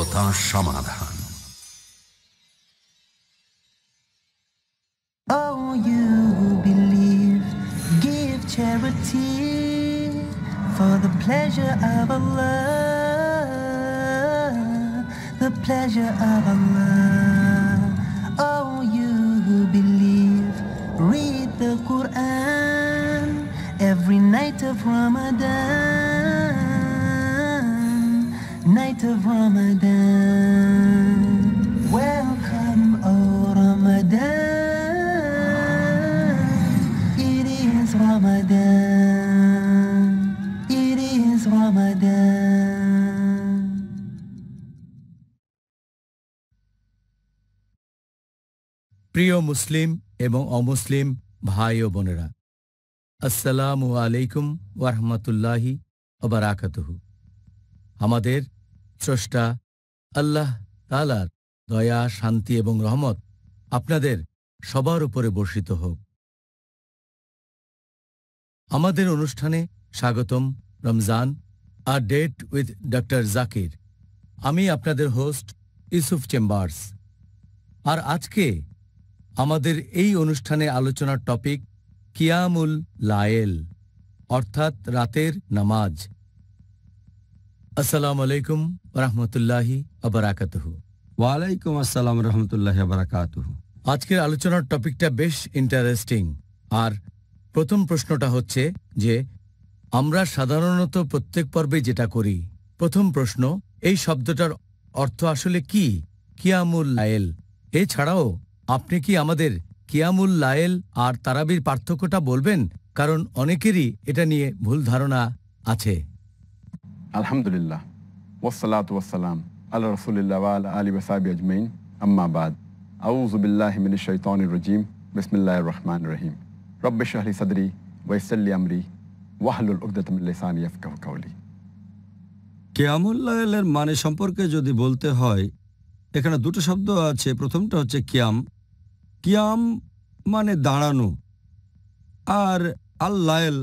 ও তাঁর সমাধান Oh, you who believe, give charity for the pleasure of Allah, the pleasure of Allah. Oh, you who believe, read the Quran every night of Ramadan, night of Ramadan. Welcome, oh Ramadan. It is Ramadan. It is Ramadan. প্রিয় মুসলিম এবং অমুসলিম ভাই ও বোনেরা আসসালামু আলাইকুম ওয়ারহমতুল্লাহি ওবারাকাতুহু আমাদের স্রষ্টা আল্লাহ তালার দয়া, শান্তি এবং রহমত আপনাদের সবার উপরে বর্ষিত হোক। আমাদের অনুষ্ঠানে স্বাগতম রমজান আর ডেট উইথ ডক্টর জাকির। আমি আপনাদের হোস্ট ইউসুফ চেম্বার্স। আর আজকে আমাদের এই অনুষ্ঠানে আলোচনার টপিক কিয়ামুল লায়েল অর্থাৎ রাতের নামাজ। আসসালামু আলাইকুম। রহমতুল্লাহি আবরাকাতহ ওয়ালাইকুম আসসালাম রহমতুল্লাহ বারাকাত আজকের আলোচনার টপিকটা বেশ ইন্টারেস্টিং আর প্রথম প্রশ্নটা হচ্ছে যে আমরা সাধারণত প্রত্যেক পর্বে যেটা করি প্রথম প্রশ্ন এই শব্দটার অর্থ আসলে কি? কিয়ামুল লায়েল এছাড়াও আপনি কি আমাদের কিয়ামুল লায়েল আর তারাবির পার্থক্যটা বলবেন? কারণ অনেকেরই এটা নিয়ে ভুল ধারণা আছে। আলহামদুলিল্লাহ। ওসালাত ওয়াসালাম আল্লাহ রসুলিল্লাহ ওয়াল আলী ওসাবি আজমাইন আম্মাবাদ আউজুবিল্লাহ মিন শৈতানির রজিম বিসমিল্লাহ রহমান রহিম রব্বে শাহরি সদরি ওয়াইসাল্লি আমরি ওয়াহলুল উকদতমিল্লিসানি কেয়ামুল্লাহের মানে সম্পর্কে যদি বলতে হয়, এখানে দুটো শব্দ আছে। প্রথমটা হচ্ছে কিয়াম। কিয়াম মানে দাঁড়ানো। আর আল্লায়েল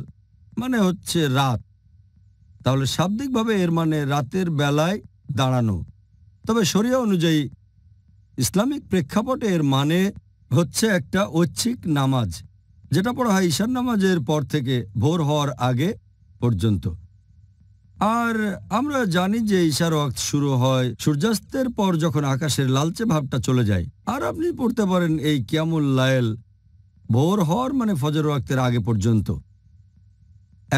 মানে হচ্ছে রাত। তাহলে শাব্দিকভাবে এর মানে রাতের বেলায় দাঁড়ানো। তবে শরিয়া অনুযায়ী ইসলামিক প্রেক্ষাপটে এর মানে হচ্ছে একটা ঐচ্ছিক নামাজ, যেটা পড়া হয় ঈশান নামাজের পর থেকে ভোর হওয়ার আগে পর্যন্ত। আর আমরা জানি যে ঈশার ওয়াক্ত শুরু হয় সূর্যাস্তের পর যখন আকাশের লালচে ভাবটা চলে যায়। আর আপনি পড়তে পারেন এই কিয়ামুল লায়েল ভোর হওয়ার মানে ফজর ওয়াক্তের আগে পর্যন্ত।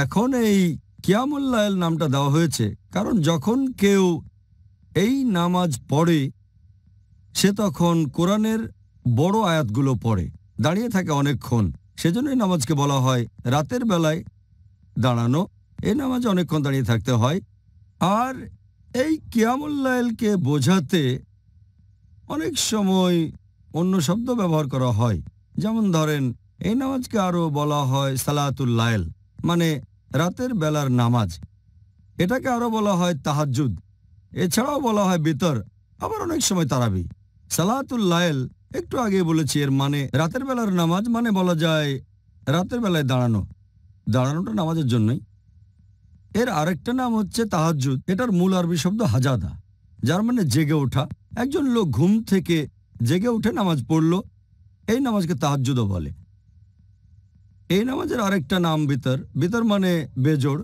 এখন এই কিয়ামুল লায়েল নামটা দেওয়া হয়েছে। কারণ যখন কেউ এই নামাজ পড়ে, সে তখন কোরআনের বড় আয়াতগুলো পড়ে, দাঁড়িয়ে থাকে অনেকক্ষণ। সেজন্যই নামাজকে বলা হয় রাতের বেলায় দাঁড়ানো। এই নামাজে অনেকক্ষণ দাঁড়িয়ে থাকতে হয়। আর এই কিয়ামুল্লাইলকে বোঝাতে অনেক সময় অন্য শব্দ ব্যবহার করা হয়। যেমন ধরেন, এই নামাজকে আরও বলা হয় সালাতুল্লাইল মানে রাতের বেলার নামাজ। এটাকে আরও বলা হয় তাহাজুদ এছাড়াও বলা হয় বিতর, আবার অনেক সময় তারাবি। সালাতুল্লাইল একটু আগে বলেছি, এর মানে রাতের বেলার নামাজ মানে বলা যায় রাতের বেলায় দাঁড়ানো। দাঁড়ানোটা নামাজের জন্যই। এর আরেকটা নাম হচ্ছে তাহাজুদ এটার মূল আরবি শব্দ হাজাদা। যার মানে জেগে ওঠা। একজন লোক ঘুম থেকে জেগে উঠে নামাজ পড়ল। এই নামাজকে তাহাজুদও বলে। এই নামাজের আরেকটা নাম বিতর বিতর মানে বেজোড়।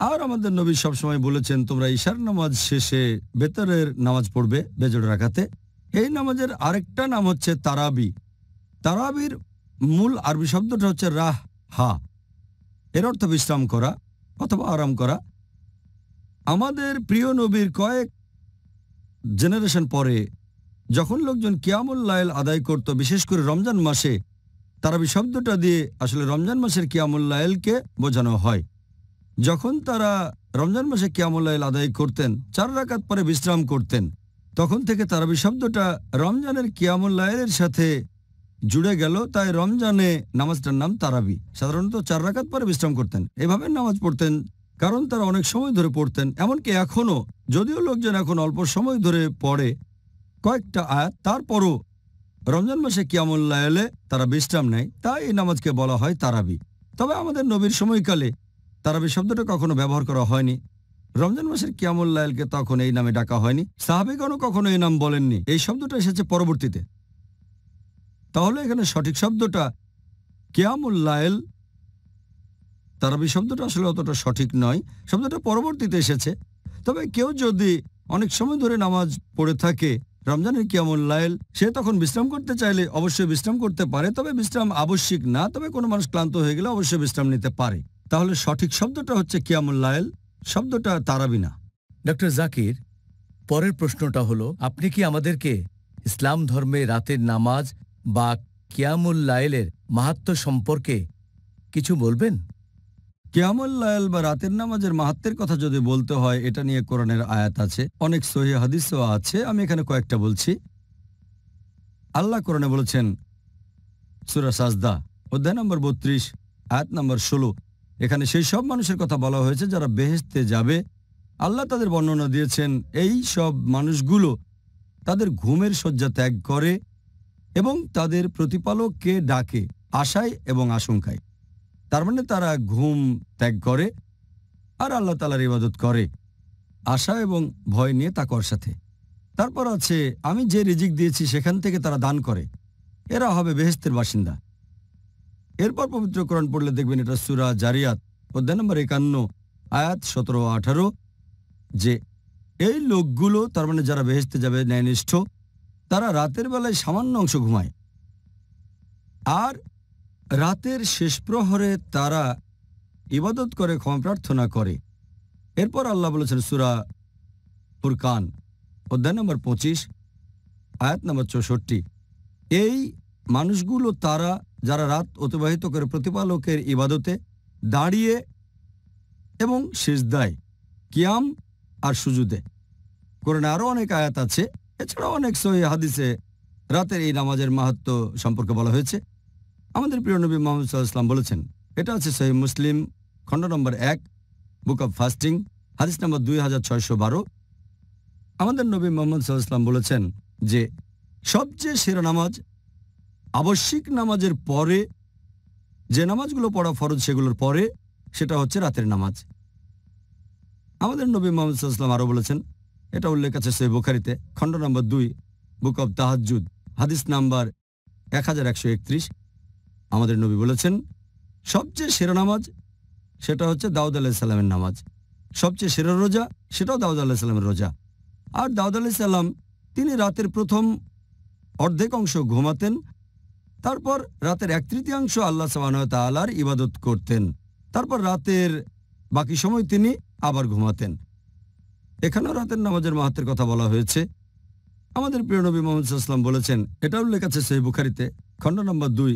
আর আমাদের নবী সবসময় বলেছেন, তোমরা ঈশার নামাজ শেষে বেতরের নামাজ পড়বে বেজোড় রাখাতে এই নামাজের আরেকটা নাম হচ্ছে তারাবি। তারাবির মূল আরবি শব্দটা হচ্ছে রাহ, হা। এর অর্থ বিশ্রাম করা অথবা আরাম করা। আমাদের প্রিয় নবীর কয়েক জেনারেশন পরে যখন লোকজন কিয়ামুল লাইল আদায় করত, বিশেষ করে রমজান মাসে তারাবি শব্দটা দিয়ে আসলে রমজান মাসের কিয়ামুল লাইলকে বোঝানো হয়। যখন তারা রমজান মাসে কিয়ামুল লাইল আদায় করতেন, চার রাকাত পরে বিশ্রাম করতেন, তখন থেকে তারাবি শব্দটা রমজানের কিয়ামুল লাইলের সাথে জুড়ে গেল। তাই রমজানে নামাজটার নাম তারাবি। সাধারণত চার রাকাত পরে বিশ্রাম করতেন। এভাবে নামাজ পড়তেন, কারণ তারা অনেক সময় ধরে পড়তেন। এমনকি এখনও, যদিও লোকজন এখন অল্প সময় ধরে পড়ে, কয়েকটা আয়াত, তারপরও রমজান মাসে কিয়ামুল্লাহ এলে তারা বিশ্রাম নেয়, তাই এই নামাজকে বলা হয় তারাবি। তবে আমাদের নবীর সময়কালে তারাবি শব্দটা কখনো ব্যবহার করা হয়নি। রমজান মাসের কিয়ামুল্লাহলকে তখন এই নামে ডাকা হয়নি। সাহাবিগণও কখনো এই নাম বলেননি। এই শব্দটা এসেছে পরবর্তীতে। তাহলে এখানে সঠিক শব্দটা কিয়ামুল্লাহল তারাবি শব্দটা আসলে অতটা সঠিক নয়। শব্দটা পরবর্তীতে এসেছে। তবে কেউ যদি অনেক সময় ধরে নামাজ পড়ে থাকে রমজানের কিয়ামুল লাইল, সে তখন বিশ্রাম করতে চাইলে অবশ্যই বিশ্রাম করতে পারে, তবে বিশ্রাম আবশ্যিক না, তবে কোনো মানুষ ক্লান্ত হয়ে গেলে অবশ্যই বিশ্রাম নিতে পারে। তাহলে সঠিক শব্দটা হচ্ছে কিয়ামুল লাইল, শব্দটা তারাবি না ডক্টর জাকির, পরের প্রশ্নটা হলো, আপনি কি আমাদেরকে ইসলাম ধর্মে রাতের নামাজ বা কিয়ামুল লাইলের মাহাত্ম সম্পর্কে কিছু বলবেন? কিয়ামুল লাইল বা রাতের নামাজের মাহাত্মের কথা যদি বলতে হয়, এটা নিয়ে কোরআনের আয়াত আছে, অনেক সহি হাদিসও আছে, আমি এখানে কয়েকটা বলছি। আল্লাহ কোরআনে বলেছেন, সুরা সাজদা, অধ্যায় নম্বর বত্রিশ, আয়াত নম্বর ষোলো, এখানে সেই সব মানুষের কথা বলা হয়েছে যারা বেহেস্তে যাবে। আল্লাহ তাদের বর্ণনা দিয়েছেন, এই সব মানুষগুলো তাদের ঘুমের শয্যা ত্যাগ করে এবং তাদের প্রতিপালককে ডাকে আশায় এবং আশঙ্কায়। তার মানে তারা ঘুম ত্যাগ করে আর আল্লাহ তালার ইবাদত করে, আশা এবং ভয় নিয়ে তাকর সাথে। তারপর আছে, আমি যে রিজিক দিয়েছি সেখান থেকে তারা দান করে। এরা হবে বেহেস্তের বাসিন্দা। এরপর পবিত্র কোরআন পড়লে দেখবেন এটা সুরা জারিয়াত, অধ্যায় নম্বর একান্ন, আয়াত সতেরো আঠারো, যে এই লোকগুলো, তার মানে যারা বেহেস্তে যাবে ন্যায়নিষ্ঠ, তারা রাতের বেলায় সামান্য অংশ ঘুমায়। আর রাতের শেষ প্রহরে তারা ইবাদত করে, ক্ষমা প্রার্থনা করে। এরপর আল্লাহ বলেছেন সুরা ফুরকান, অধ্যায় নম্বর পঁচিশ, আয়াত নম্বর চৌষট্টি। এই মানুষগুলো তারা, যারা রাত অতিবাহিত করে প্রতিপালকের ইবাদতে দাঁড়িয়ে এবং সিজদায় কিয়াম আর সুজুদে। কোরআনে আরও অনেক আয়াত আছে, এছাড়াও অনেক সহি হাদিসে রাতের এই নামাজের মাহাত্ম সম্পর্কে বলা হয়েছে। আমাদের প্রিয় নবী মোহাম্মদ সাল্লাহাম বলেছেন, এটা আছে সহি মুসলিম, খণ্ড নম্বর এক, বুক অব ফাস্টিং, হাদিস নম্বর দুই হাজার ছয়শো বারো। আমাদের নবী মোহাম্মদ সাল্লাহাম বলেছেন যে, সবচেয়ে সেরা নামাজ, আবশ্যিক নামাজের পরে, যে নামাজগুলো পড়া ফরজ সেগুলোর পরে, সেটা হচ্ছে রাতের নামাজ। আমাদের নবী মোহাম্মদ সাল্লাম আরও বলেছেন, এটা উল্লেখ আছে সহি বুখারিতে, খণ্ড নম্বর দুই, বুক অব তাহাজুদ হাদিস নাম্বার এক হাজার একশো একত্রিশ। আমাদের নবী বলেছেন, সবচেয়ে সেরা নামাজ সেটা হচ্ছে দাউদ আলাহিসাল্লামের নামাজ। সবচেয়ে সেরা রোজা সেটাও দাউদ আলাহিসাল্লামের রোজা। আর দাউদ আলাহিসাল্লাম তিনি রাতের প্রথম অর্ধেক অংশ ঘুমাতেন, তারপর রাতের এক তৃতীয়াংশ আল্লাহ সাবানতালার ইবাদত করতেন, তারপর রাতের বাকি সময় তিনি আবার ঘুমাতেন। এখানেও রাতের নামাজের মাহাত্মের কথা বলা হয়েছে। আমাদের প্রিয় নবী মোহাম্মদ বলেছেন, এটা উল্লেখ আছে সেই বুখারিতে, খণ্ড নম্বর দুই।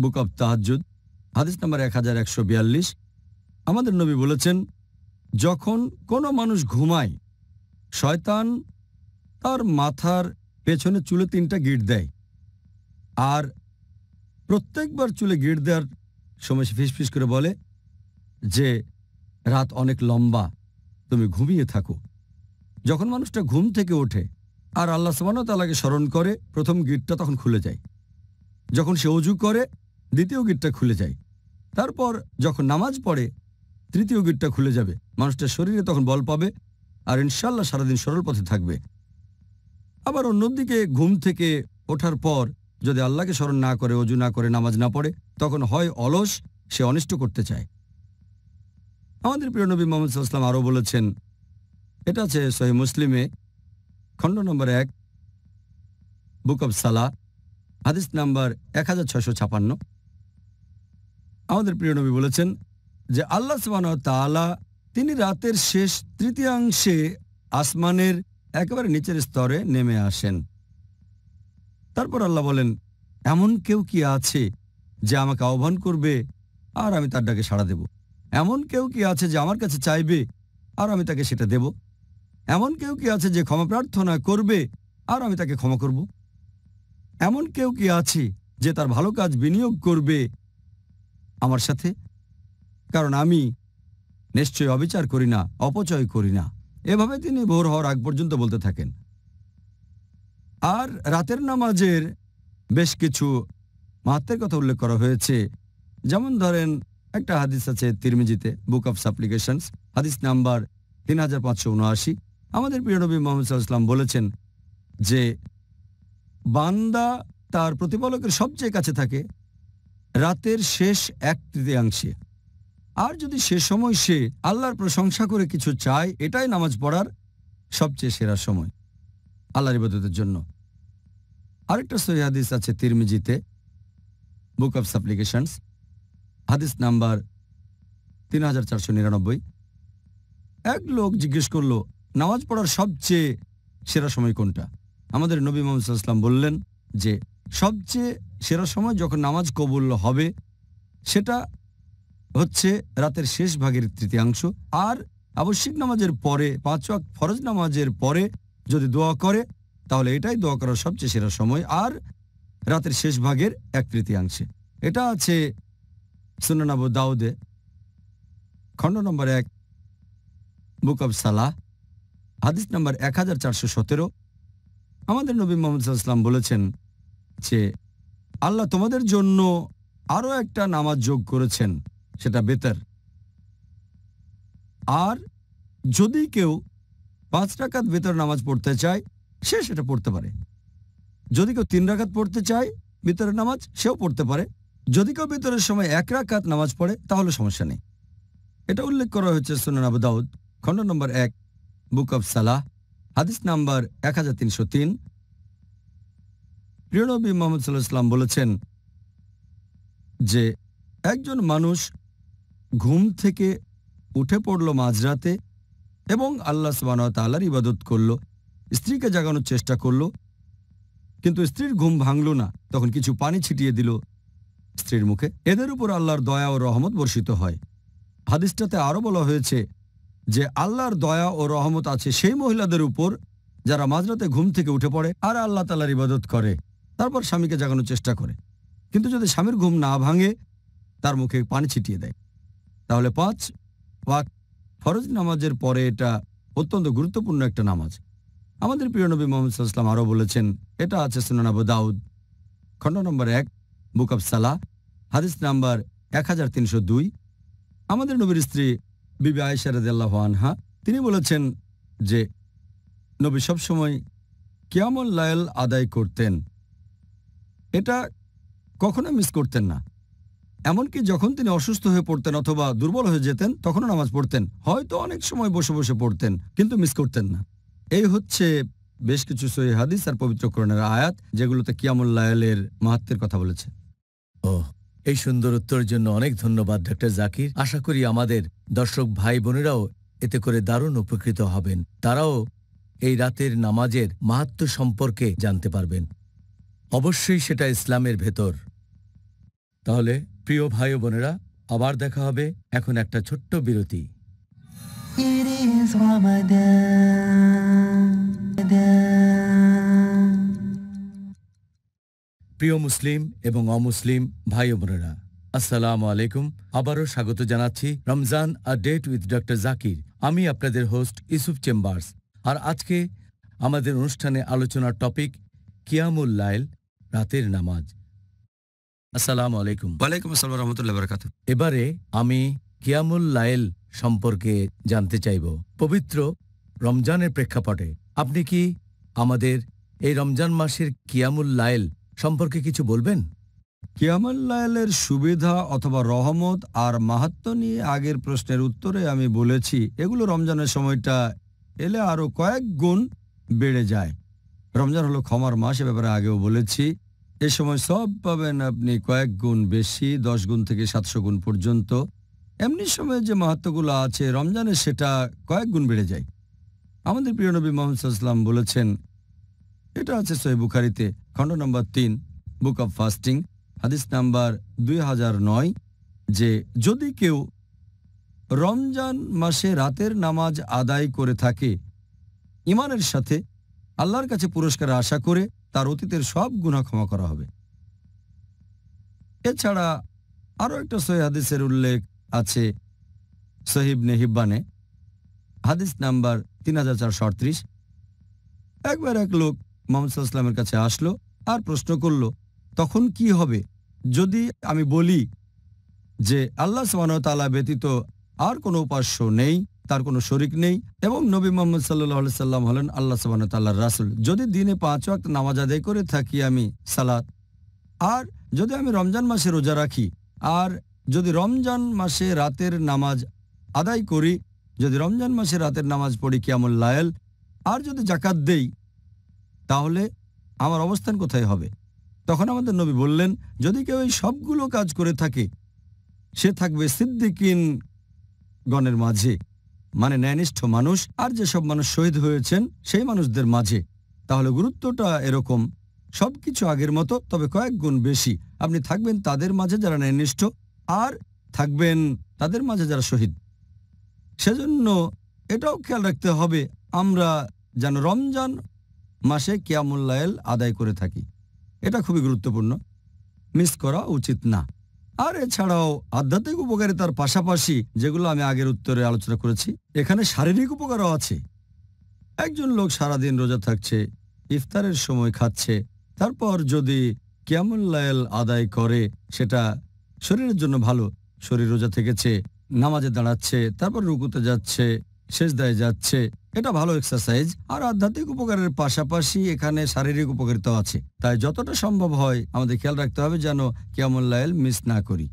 বুক অব তাহাজুদ হাদিস নম্বর এক হাজার একশো বিয়াল্লিশ। আমাদের নবী বলেছেন, যখন কোনো মানুষ ঘুমায়, শয়তান তার মাথার পেছনে চুলে তিনটা গিট দেয়। আর প্রত্যেকবার চুলে গিট দেওয়ার সময় সে ফিস করে বলে যে, রাত অনেক লম্বা, তুমি ঘুমিয়ে থাকো। যখন মানুষটা ঘুম থেকে ওঠে আর আল্লাহ সমানত তালাকে স্মরণ করে, প্রথম গিটটা তখন খুলে যায়। যখন সে অজু করে দ্বিতীয় গিটটা খুলে যায়। তারপর যখন নামাজ পড়ে, তৃতীয় গিটটা খুলে যাবে। মানুষটার শরীরে তখন বল পাবে আর ইনশাল্লাহ সারাদিন সরল পথে থাকবে। আবার অন্যদিকে ঘুম থেকে ওঠার পর যদি আল্লাহকে স্মরণ না করে, অজু না করে, নামাজ না পড়ে, তখন হয় অলস, সে অনিষ্ট করতে চায়। আমাদের প্রিয় নবী মোহাম্মদ সাল্লাম আরও বলেছেন, এটা আছে সহি মুসলিমে, খণ্ড নম্বর এক, বুক অব সালা হাদিস নাম্বার এক হাজার ছয়শো ছাপান্ন। আমাদের প্রিয় নবী বলেছেন যে আল্লাহ তালা তিনি রাতের শেষ তৃতীয়াংশে আসমানের একেবারে নিচের স্তরে নেমে আসেন। তারপর আল্লাহ বলেন, এমন কেউ কি আছে যে আমাকে আহ্বান করবে আর আমি তার ডাকে সাড়া দেব? এমন কেউ কি আছে যে আমার কাছে চাইবে আর আমি তাকে সেটা দেব? এমন কেউ কি আছে যে ক্ষমা প্রার্থনা করবে আর আমি তাকে ক্ষমা করব? এমন কেউ কি আছে যে তার ভালো কাজ বিনিয়োগ করবে আমার সাথে? কারণ আমি নিশ্চয় অবিচার করি না, অপচয় করি না। এভাবে তিনি ভোর হওয়ার আগ পর্যন্ত বলতে থাকেন। আর রাতের নামাজের বেশ কিছু মাহাত্মের কথা উল্লেখ করা হয়েছে। যেমন ধরেন, একটা হাদিস আছে তিরমিজিতে বুক অফ সাপ্লিকেশনস হাদিস নাম্বার তিন হাজার পাঁচশো উনআশি। আমাদের প্রিয়নবী মোহাম্মদ সাল্লাম বলেছেন যে, বান্দা তার প্রতিপালকের সবচেয়ে কাছে থাকে রাতের শেষ এক তৃতীয়াংশে। আর যদি সে সময় সে আল্লাহর প্রশংসা করে কিছু চায়, এটাই নামাজ পড়ার সবচেয়ে সেরা সময় আল্লাহর ইবাদতের জন্য। আরেকটা সহি হাদিস আছে তিরমিজিতে বুক অফ সাপ্লিকেশনস হাদিস নাম্বার তিন হাজার চারশো নিরানব্বই। এক লোক জিজ্ঞেস করল, নামাজ পড়ার সবচেয়ে সেরা সময় কোনটা? আমাদের নবী মোহাম্মদ ইসলাম বললেন যে, সবচেয়ে সেরা সময় যখন নামাজ কবুল হবে, সেটা হচ্ছে রাতের শেষ ভাগের তৃতীয়াংশ। আর আবশ্যিক নামাজের পরে, পাঁচ ওয়াক্ত ফরজ নামাজের পরে যদি দোয়া করে, তাহলে এটাই দোয়া করার সবচেয়ে সেরা সময়। আর রাতের শেষ ভাগের এক তৃতীয়াংশে। এটা আছে সুনানাবু দাউদে, খণ্ড নম্বর এক, বুক অব সালাহ, হাদিস নম্বর এক হাজার চারশো সতেরো। আমাদের নবী মোহাম্মদ সাল্লাম বলেছেন যে আল্লাহ তোমাদের জন্য আরও একটা নামাজ যোগ করেছেন, সেটা বেতার। আর যদি কেউ পাঁচ রাকাত বেতর নামাজ পড়তে চায়, সে সেটা পড়তে পারে। যদি কেউ তিন রাকাত পড়তে চায় ভিতরের নামাজ, সেও পড়তে পারে। যদি কেউ ভিতরের সময় এক রাকাত নামাজ পড়ে, তাহলে সমস্যা নেই। এটা উল্লেখ করা হয়েছে সুনান আবু দাউদ, খণ্ড নম্বর এক, বুক অব সালাহ, হাদিস নাম্বার এক হাজার তিনশো তিন। প্রিয়নবী মোহাম্মদ সাল্লাহ ইসলাম বলেছেন যে একজন মানুষ ঘুম থেকে উঠে পড়ল মাঝরাতে এবং আল্লাহ সুবাহ তাল্লার ইবাদত করল, স্ত্রীকে জাগানোর চেষ্টা করল, কিন্তু স্ত্রীর ঘুম ভাঙল না। তখন কিছু পানি ছিটিয়ে দিল স্ত্রীর মুখে। এদের উপর আল্লাহর দয়া ও রহমত বর্ষিত হয়। হাদিসটাতে আরও বলা হয়েছে যে আল্লাহর দয়া ও রহমত আছে সেই মহিলাদের উপর যারা মাঝরাতে ঘুম থেকে উঠে পড়ে আর আল্লাহ তালার ইবাদত করে। তারপর স্বামীকে জাগানোর চেষ্টা করে। কিন্তু যদি স্বামীর ঘুম না ভাঙে, তার মুখে পানি ছিটিয়ে দেয়। তাহলে পাঁচ ওয়াক ফরজ নামাজের পরে এটা অত্যন্ত গুরুত্বপূর্ণ একটা নামাজ। আমাদের প্রিয় নবী মোহাম্মদ সাল্লাম আরও বলেছেন, এটা আছে সুনানাবু দাউদ, খণ্ড নম্বর এক, বুক অব সালাহ, হাদিস নাম্বার এক হাজার তিনশো দুই। আমাদের নবীর স্ত্রী বিবি আয়েশা রাদিয়াল্লাহু আনহা, তিনি বলেছেন যে, নবী সবসময় কিয়ামুল লায়ল আদায় করতেন। এটা কখনো মিস করতেন না। এমনকি যখন তিনি অসুস্থ হয়ে পড়তেন অথবা দুর্বল হয়ে যেতেন, তখনও নামাজ পড়তেন। হয়তো অনেক সময় বসে বসে পড়তেন, কিন্তু মিস করতেন না। এই হচ্ছে বেশ কিছু সহি হাদিস আর পবিত্র করণের আয়াত, যেগুলোতে কিয়ামুল্লায়লের মাহাত্মের কথা বলেছে। ও এই সুন্দর উত্তরের জন্য অনেক ধন্যবাদ ডক্টর জাকির। আশা করি আমাদের দর্শক ভাই বোনেরাও এতে করে দারুণ উপকৃত হবেন। তারাও এই রাতের নামাজের মাহাত্ম সম্পর্কে জানতে পারবেন। অবশ্যই সেটা ইসলামের ভেতর। তাহলে প্রিয় ভাই বোনেরা আবার দেখা হবে এখন একটা ছোট্ট বিরতি. প্রিয় মুসলিম এবং অমুসলিম ভাই বোনেরা আসসালামু আলাইকুম। আবারও স্বাগত জানাচ্ছি Ramzan a date with doctor Zakir. আমি আপনাদের হোস্ট ইসুফ চেম্বার্স। আর আজকে আমাদের অনুষ্ঠানে আলোচনার টপিক কিয়ামুল লাইল রাতের নামাজ। আসসালাম আলাইকুম। ওয়ালাইকুম আসসালাম রহমতুল্লাহ বরকাত। এবারে আমি কিয়ামুল লাইল সম্পর্কে জানতে চাইব। পবিত্র রমজানের প্রেক্ষাপটে আপনি কি আমাদের এই রমজান মাসের কিয়ামুল লাইল সম্পর্কে কিছু বলবেন? কিয়ামাল্লায়েলের সুবিধা অথবা রহমত আর মাহাত্ম নিয়ে আগের প্রশ্নের উত্তরে আমি বলেছি এগুলো রমজানের সময়টা এলে আরও কয়েক গুণ বেড়ে যায়। রমজান হলো ক্ষমার মাস, এ ব্যাপারে আগেও বলেছি। এ সময় সব পাবেন আপনি কয়েক গুণ বেশি, দশ গুণ থেকে সাতশো গুণ পর্যন্ত। এমনি সময়ে যে মাহাত্মগুলো আছে, রমজানে সেটা কয়েক গুণ বেড়ে যায়। আমাদের প্রিয় নবী মোহাম্মদ বলেছেন, এটা আছে সহি বুখারিতে, খণ্ড নম্বর তিন, বুক অব ফাস্টিং, হাদিস নাম্বার দুই হাজার নয়, যে যদি কেউ রমজান মাসে রাতের নামাজ আদায় করে থাকে ইমানের সাথে আল্লাহর কাছে পুরস্কার আশা করে তার অতীতের সব গুণা ক্ষমা করা হবে। এছাড়া আরও একটা সহি হাদিসের উল্লেখ আছে সহিব নেহিব্বানে, হাদিস নাম্বার তিন হাজার চারশো আটত্রিশ। একবার এক লোক মোহাম্মদ কাছে আসলো আর প্রশ্ন করল, তখন কি হবে? যদি আমি বলি যে আল্লাহ তালা ব্যতীত আর কোনো উপাস্য নেই তার কোনো শরিক নেই এবং নবী মোহাম্মদ সাল্লাহ সাল্লাম হলেন আল্লাহ সাবান তাল্লাহ রাসুল। যদি দিনে পাঁচ ওয়াক্ত নামাজ আদায় করে থাকি আমি সালাত, আর যদি আমি রমজান মাসে রোজা রাখি, আর যদি রমজান মাসে রাতের নামাজ আদায় করি, যদি রমজান মাসে রাতের নামাজ পড়ি কিয়ামুল লায়েল আর যদি জাকাত দেই, তাহলে আমার অবস্থান কোথায় হবে? তখন আমাদের নবী বললেন, যদি কেউ এই সবগুলো কাজ করে থাকে, সে থাকবে সিদ্দিকিন গণের মাঝে। মানে ন্যায়নিষ্ঠ মানুষ আর যেসব মানুষ শহীদ হয়েছেন সেই মানুষদের মাঝে। তাহলে গুরুত্বটা এরকম। সবকিছু আগের মতো, তবে কয়েক গুণ বেশি। আপনি থাকবেন তাদের মাঝে যারা ন্যায়নিষ্ঠ আর থাকবেন তাদের মাঝে যারা শহীদ। সেজন্য এটাও খেয়াল রাখতে হবে, আমরা যেন রমজান মাসে কিয়ামুল্লায়েল আদায় করে থাকি। এটা খুবই গুরুত্বপূর্ণ। মিস করা উচিত না। আর এছাড়াও আধ্যাত্মিক উপকারিতার পাশাপাশি যেগুলো আমি আগের উত্তরে আলোচনা করেছি, এখানে শারীরিক উপকারও আছে। একজন লোক সারাদিন রোজা থাকছে, ইফতারের সময় খাচ্ছে, তারপর যদি কিয়ামুল্লায়েল আদায় করে, সেটা শরীরের জন্য ভালো। শরীর রোজা থেকেছে, নামাজে দাঁড়াচ্ছে, তারপর রুকুতে যাচ্ছে শেষ দায় যাচ্ছে এটা ভালো এক্সারসাইজ আর আধ্যাত্মিক উপকারের পাশাপাশি এখানে শারীরিক উপকারিতা আছে। তাই যতটা সম্ভব হয়, আমাদের খেয়াল রাখতে হবে যেন কিয়ামুল্লায়েল মিস না করি।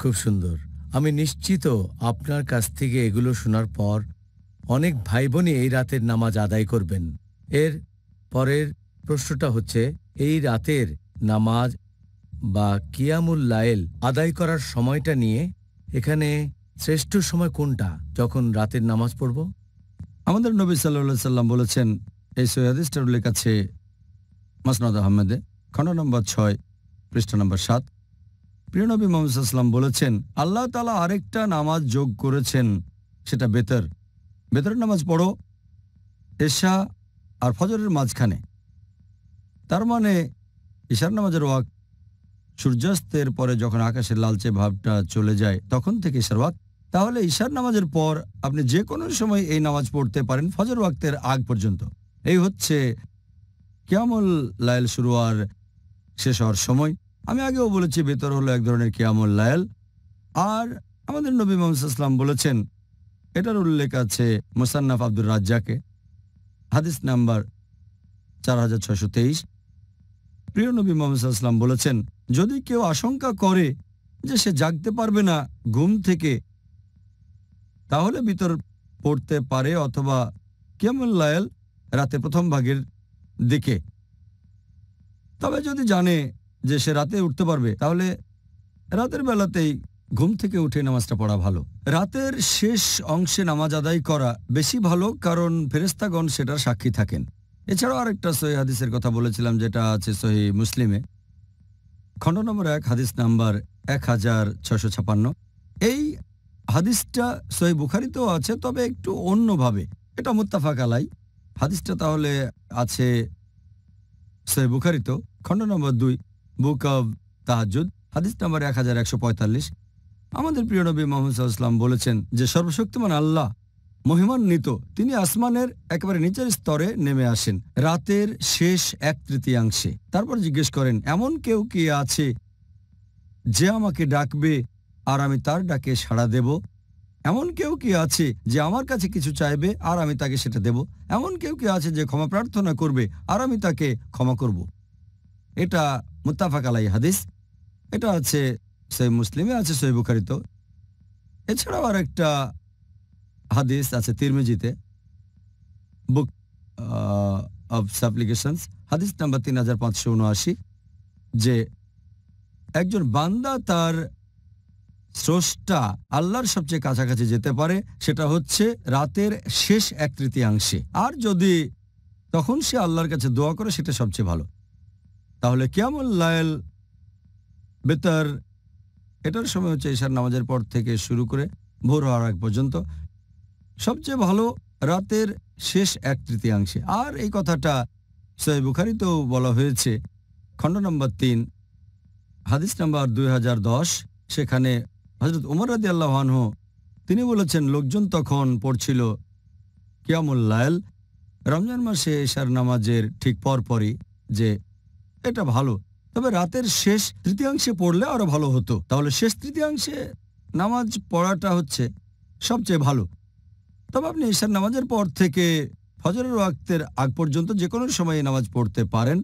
খুব সুন্দর। আমি নিশ্চিত আপনার কাছ থেকে এগুলো শোনার পর অনেক ভাই বোনই এই রাতের নামাজ আদায় করবেন। এর পরের প্রশ্নটা হচ্ছে, এই রাতের নামাজ বা কিয়ামুল লায়েল আদায় করার সময়টা নিয়ে এখানে শ্রেষ্ঠ সময় কোনটা? যখন রাতের নামাজ পড়ব? আমাদের নবী সাল্লা সাল্লাম বলেছেন, এই সৈয়াদিসটার উল্লেখ আছে মাসনাদ আহমেদে, খণ্ড নম্বর ছয়, পৃষ্ঠা নম্বর সাত। প্রিয় নবী মোহাম্মদ সাল্লাম বলেছেন, আল্লাহ তালা আরেকটা নামাজ যোগ করেছেন, সেটা বেতর। বেতরের নামাজ পড়ো, এশা আর ফজরের মাঝখানে। তার মানে ঈশার নামাজের ওয়াক সূর্যাস্তের পরে যখন আকাশের লালচে ভাবটা চলে যায়, তখন থেকে ঈশার ওয়াক তাহলে ঈশার নামাজের পর আপনি যে কোনো সময় এই নামাজ পড়তে পারেন ফজর ওয়াক্তের আগ পর্যন্ত। এই হচ্ছে কিয়ামুল লায়েল শুরু আর শেষ হওয়ার সময়। আমি আগেও বলেছি বেতর হলো এক ধরনের কিয়ামুল লায়েল আর আমাদের নবী মোহাম্মদ ইসলাম বলেছেন, এটার উল্লেখ আছে মুসান্নাফ আব্দুর রাজ্জাকে, হাদিস নাম্বার চার হাজার ছয়শো তেইশ। প্রিয় নবী মোহাম্মদ ইসলাম বলেছেন, যদি কেউ আশঙ্কা করে যে সে জাগতে পারবে না ঘুম থেকে তাহলে ভিতর পড়তে পারে অথবা কেমন লায়েল রাতে প্রথম ভাগের দিকে। তবে যদি জানে যে সে রাতে উঠতে পারবে, তাহলে রাতের বেলাতেই ঘুম থেকে উঠে নামাজটা পড়া ভালো। রাতের শেষ অংশে নামাজ আদায় করা বেশি ভালো, কারণ ফেরেস্তাগণ সেটার সাক্ষী থাকেন। এছাড়াও আরেকটা সহি হাদিসের কথা বলেছিলাম, যেটা আছে সহি মুসলিমে। খণ্ড নম্বর এক, হাদিস নাম্বার এক হাজার ছশো ছাপান্ন। এই হাদিসটা সহি বুখারিতেও আছে, তবে একটু অন্যভাবে। এটা মুত্তাফাক আলাই। হাদিসটা তাহলে আছে সহি বুখারিতেও। খণ্ড নম্বর দুই, বুক অব তাহাজুদ হাদিস নাম্বার এক হাজার একশো পঁয়তাল্লিশ। আমাদের প্রিয় নবী মোহাম্মদ সাল্লাম বলেছেন যে, সর্বশক্তিমান আল্লাহ মহিমান্বিত, তিনি আসমানের একেবারে নিচের স্তরে নেমে আসেন, রাতের শেষ এক তৃতীয়াংশে। তারপর জিজ্ঞেস করেন, এমন কেউ কি আছে যে আমাকে ডাকবে আর আমি তার ডাকে সাড়া দেব। এমন কেউ কি আছে যে আমার কাছে কিছু চাইবে, আর আমি তাকে সেটা দেব? এমন কেউ কি আছে যে ক্ষমা প্রার্থনা করবে, আর আমি তাকে ক্ষমা করব? এটা মুত্তাফাক আলাই হাদিস। এটা আছে সেই মুসলিমে, আছে সই বুখারিত এছাড়াও আর একটা হাদিস আছে তিরমিজিতে। বুক অব সাপ্লিকেশনস হাদিস নাম্বার তিন হাজার পাঁচশো উনআশি, যে একজন বান্দা তার স্রষ্টা আল্লাহর সবচেয়ে কাছাকাছি যেতে পারে, সেটা হচ্ছে রাতের শেষ এক তৃতীয়াংশে। আর যদি তখন সে আল্লাহর কাছে দোয়া করে, সেটা সবচেয়ে ভালো। তাহলে কেমন লায়েল বেতার, এটার সময় হচ্ছে ঈশার নামাজের পর থেকে শুরু করে ভোর হওয়ার আগ পর্যন্ত সবচেয়ে ভালো রাতের শেষ এক তৃতীয়াংশে। আর এই কথাটা সহি বুখারিতেও বলা হয়েছে, খণ্ড নম্বর তিন, হাদিস নাম্বার দুই সেখানে হজরত উমর রাদি আল্লাহানহ তিনি বলেছেন, লোকজন তখন পড়ছিল কিয়ামুল্লায়ল রমজান মাসে এশার নামাজের ঠিক পরপরই যে এটা ভালো। তবে রাতের শেষ তৃতীয়াংশে পড়লে আরও ভালো হতো। তাহলে শেষ তৃতীয়াংশে নামাজ পড়াটা হচ্ছে সবচেয়ে ভালো। তবে আপনি ঈশার নামাজের পর থেকে ফজরের ওয়াক্তের আগ পর্যন্ত যে কোনো সময় নামাজ পড়তে পারেন।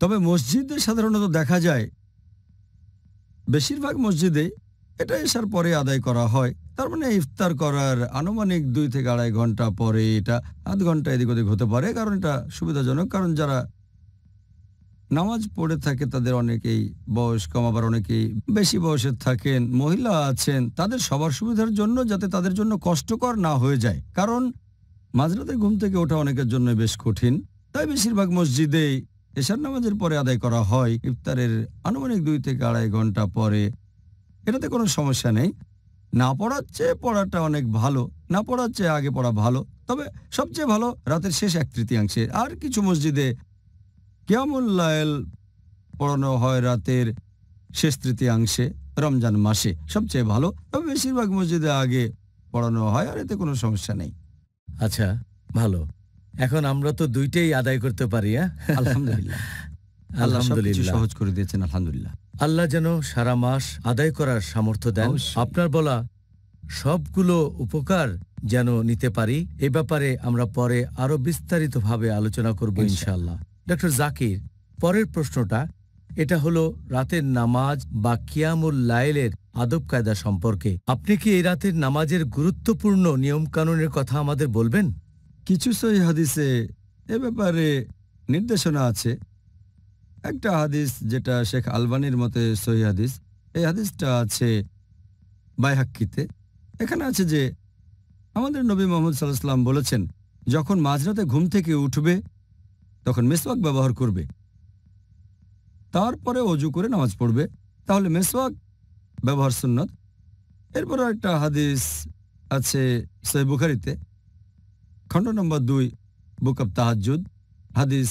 তবে মসজিদে সাধারণত দেখা যায়, বেশিরভাগ মসজিদে এটা এসার পরে আদায় করা হয়। তার মানে ইফতার করার আনুমানিক দুই থেকে আড়াই ঘণ্টা পরে এটা আধ ঘণ্টা এদিক ওদিক হতে পারে। কারণ এটা সুবিধাজনক, কারণ যারা নামাজ পড়ে থাকে তাদের অনেকেই বয়স কম আবার অনেকেই বেশি বয়সের থাকেন, মহিলা আছেন, তাদের সবার সুবিধার জন্য যাতে তাদের জন্য কষ্টকর না হয়ে যায়। কারণ মাঝরাতে ঘুম থেকে ওঠা অনেকের জন্য বেশ কঠিন। তাই বেশিরভাগ মসজিদে এশার নামাজের পরে আদায় করা হয়। ইফতারের আনুমানিক দুই থেকে আড়াই ঘণ্টা পরে এটাতে কোনো সমস্যা নেই। না পড়ার চেয়ে পড়াটা অনেক ভালো। না পড়ার চেয়ে আগে পড়া ভালো। তবে সবচেয়ে ভালো রাতের শেষ এক তৃতীয়াংশে। আর কিছু মসজিদে কিয়ামুল্লায়েল পড়ানো হয় রাতের শেষ তৃতীয়াংশে রমজান মাসে। সবচেয়ে ভালো। তবে বেশিরভাগ মসজিদে আগে পড়ানো হয় আর এতে কোনো সমস্যা নেই। আচ্ছা ভালো। এখন আমরা তো দুইটাই আদায় করতে পারি হ্যাঁ? আলহামদুলিল্লাহ। আল্লাহ সহজ করে দিয়েছেন আলহামদুলিল্লাহ। আল্লাহ যেন সারা মাস আদায় করার সামর্থ্য দেন। আপনার বলা সবগুলো উপকার যেন নিতে পারি এ ব্যাপারে আমরা পরে আরও বিস্তারিতভাবে আলোচনা করব ইনশাআল্লাহ। ডক্টর জাকির পরের প্রশ্নটা এটা হলো রাতের নামাজ বা কিয়ামুল লাইলের আদব কায়দা সম্পর্কে। আপনি কি এই রাতের নামাজের গুরুত্বপূর্ণ নিয়মকানুনের কথা আমাদের বলবেন? কিছু সহি হাদিসে এ ব্যাপারে নির্দেশনা আছে। একটা হাদিস যেটা শেখ আলবানির মতে সহি হাদিস, এই হাদিসটা আছে বাইহাক্কিতে। এখানে আছে যে, আমাদের নবী মোহাম্মদ সাল্লাহাম বলেছেন, যখন মাঝরাতে ঘুম থেকে উঠবে, তখন মেসওয়াক ব্যবহার করবে। তারপরে অজু করে নামাজ পড়বে, তাহলে মেসওয়াক ব্যবহার সুন্নত। এরপর একটা হাদিস আছে সহি বুখারিতে, খণ্ড নম্বর দুই, বুক অব তাহাজুদ হাদিস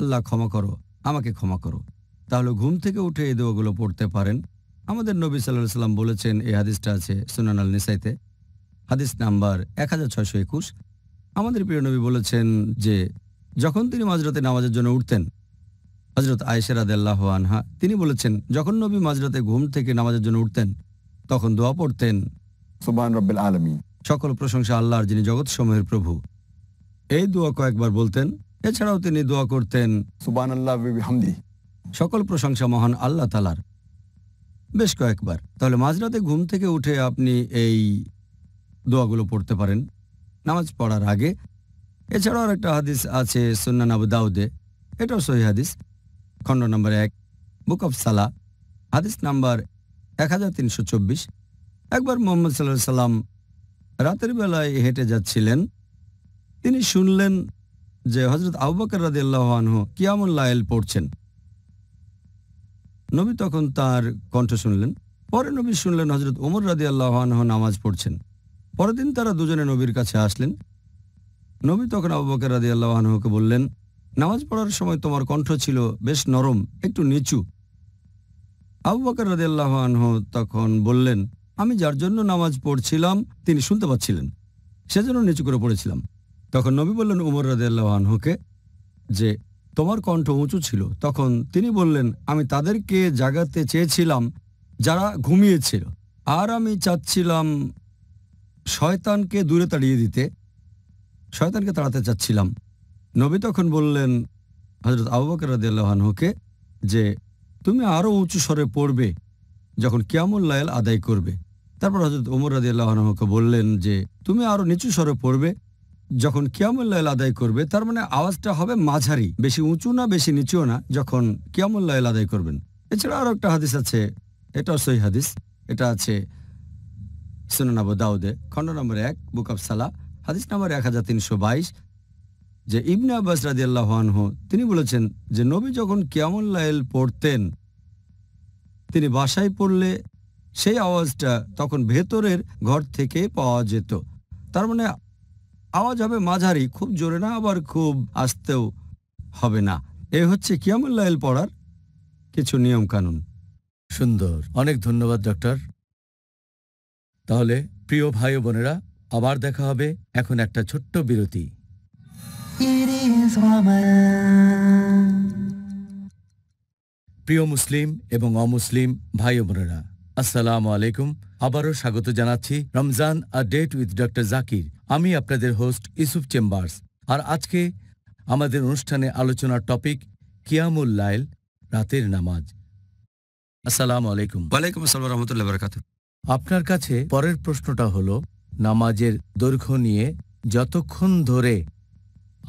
আল্লাহ ক্ষমা করো আমাকে ক্ষমা করো। তাহলে ঘুম থেকে উঠে এই দোয়াগুলো পড়তে পারেন। আমাদের নবী সাল্লাহ সাল্লাম বলেছেন এই হাদিসটা আছে সুনান আল নিসাইতে হাদিস নাম্বার এক হাজার ছয়শো একুশ। আমাদের প্রিয় নবী বলেছেন যে যখন তিনি মাঝরাতে নামাজের জন্য উঠতেন হজরত আয়েশের আদাল্লাহ আনহা তিনি বলেছেন যখন নবী মাঝরাতে ঘুম থেকে নামাজের জন্য উঠতেন তখন দোয়া পড়তেন সুবহান রাব্বিল আলামিন। সকল প্রশংসা আল্লাহর যিনি জগৎ সমূহের প্রভু। এই দোয়া কয়েকবার বলতেন এছাড়াও তিনি দোয়া করতেন বিহামদি। সকল প্রশংসা মহান আল্লাহ তালার বেশ কয়েকবার। তাহলে মাঝরাতে ঘুম থেকে উঠে আপনি এই দোয়াগুলো পড়তে পারেন। নামাজ পড়ার আগে। এছাড়াও আর একটা হাদিস আছে সুন্নান আবু দাউদে। এটাও সহি হাদিস। খণ্ড নম্বর এক বুক অফ সালা। হাদিস নাম্বার এক হাজার তিনশো চব্বিশ। একবার মোহাম্মদ সাল্লাহ সাল্লাম রাতের বেলায় হেঁটে যাচ্ছিলেন। তিনি শুনলেন যে হজরত আবুবকর রাদি আল্লাহ কিয়ামুল লাইল পড়ছেন। নবী তখন তার কণ্ঠ শুনলেন, পরে নবী শুনলেন হজরত ওমর রাদি আল্লাহ নামাজ পড়ছেন। পরের দিন তারা দুজনে নবীর কাছে আসলেন। নবী তখন আবু বকর রাদি আল্লাহকে বললেন, নামাজ পড়ার সময় তোমার কণ্ঠ ছিল বেশ নরম, একটু নিচু। আবু বকর রাদি তখন বললেন, আমি যার জন্য নামাজ পড়ছিলাম তিনি শুনতে পাচ্ছিলেন। সেজন্য নিচু করে পড়েছিলাম। তখন নবী বললেন, উমর আল্লাহকে যে তোমার কণ্ঠ উঁচু ছিল, তখন তিনি বললেন, আমি তাদেরকে জাগাতে চেয়েছিলাম যারা ঘুমিয়েছিল। আর আমি চাচ্ছিলাম শয়তানকে দূরে তাড়িয়ে দিতে, শয়তানকে তাড়াতে চাচ্ছিলাম। নবী তখন বললেন হজরত আবুবকর রাদিয়াল্লাহকে যে তুমি আরও উঁচু স্বরে পড়বে যখন কিয়ামুল্লাইল আদায় করবে। তারপর হজরত ওমর রাদিয়াল্লাহকে বললেন, যে তুমি আরও নিচু স্বরে পড়বে যখন কিয়ামুল্লাইল আদায় করবে, তার মানে আওয়াজটা হবে মাঝারি, বেশি উঁচু না, বেশি নিচুও না, যখন কিয়ামুল্লাইল আদায় করবেন। এছাড়া আরও একটা হাদিস আছে, এটাও সই হাদিস, এটা আছে সুনানাবু দাউদে, খণ্ড নম্বর এক, বুক অফ সালা, হাদিস নম্বর এক হাজার তিনশো বাইশ, যে ইবনে আব্বাস রাজি আনহু, তিনি বলেছেন যে, নবী যখন কিয়ামুল্লাইল পড়তেন, তিনি বাসায় পড়লে সেই আওয়াজটা তখন ভেতরের ঘর থেকে পাওয়া যেত। তার মানে আওয়াজ হবে মাঝারি খুব জোরে না আবার খুব আস্তেও হবে না। এ হচ্ছে কিয়ামুল্লাইল পড়ার কিছু নিয়ম কানুন সুন্দর। অনেক ধন্যবাদ ডক্টর। তাহলে প্রিয় ভাই বোনেরা আবার দেখা হবে এখন একটা ছোট্ট বিরতি. প্রিয় মুসলিম এবং অমুসলিম ভাই বোনেরা আসসালামু আলাইকুম। আবারও স্বাগত জানাচ্ছি Ramzan a date with doctor Zakir. আমি আপনাদের হোস্ট ইউসুফ চেম্বার্স। আর আজকে আমাদের অনুষ্ঠানে আলোচনার টপিক কিয়ামুল লাইল রাতের নামাজ। আসসালাম আলাইকুম। ওয়ালাইকুম আসসালাম রহমতুল্লাহ বরকাত আপনার কাছে পরের প্রশ্নটা হলো নামাজের দৈর্ঘ্য নিয়ে যতক্ষণ ধরে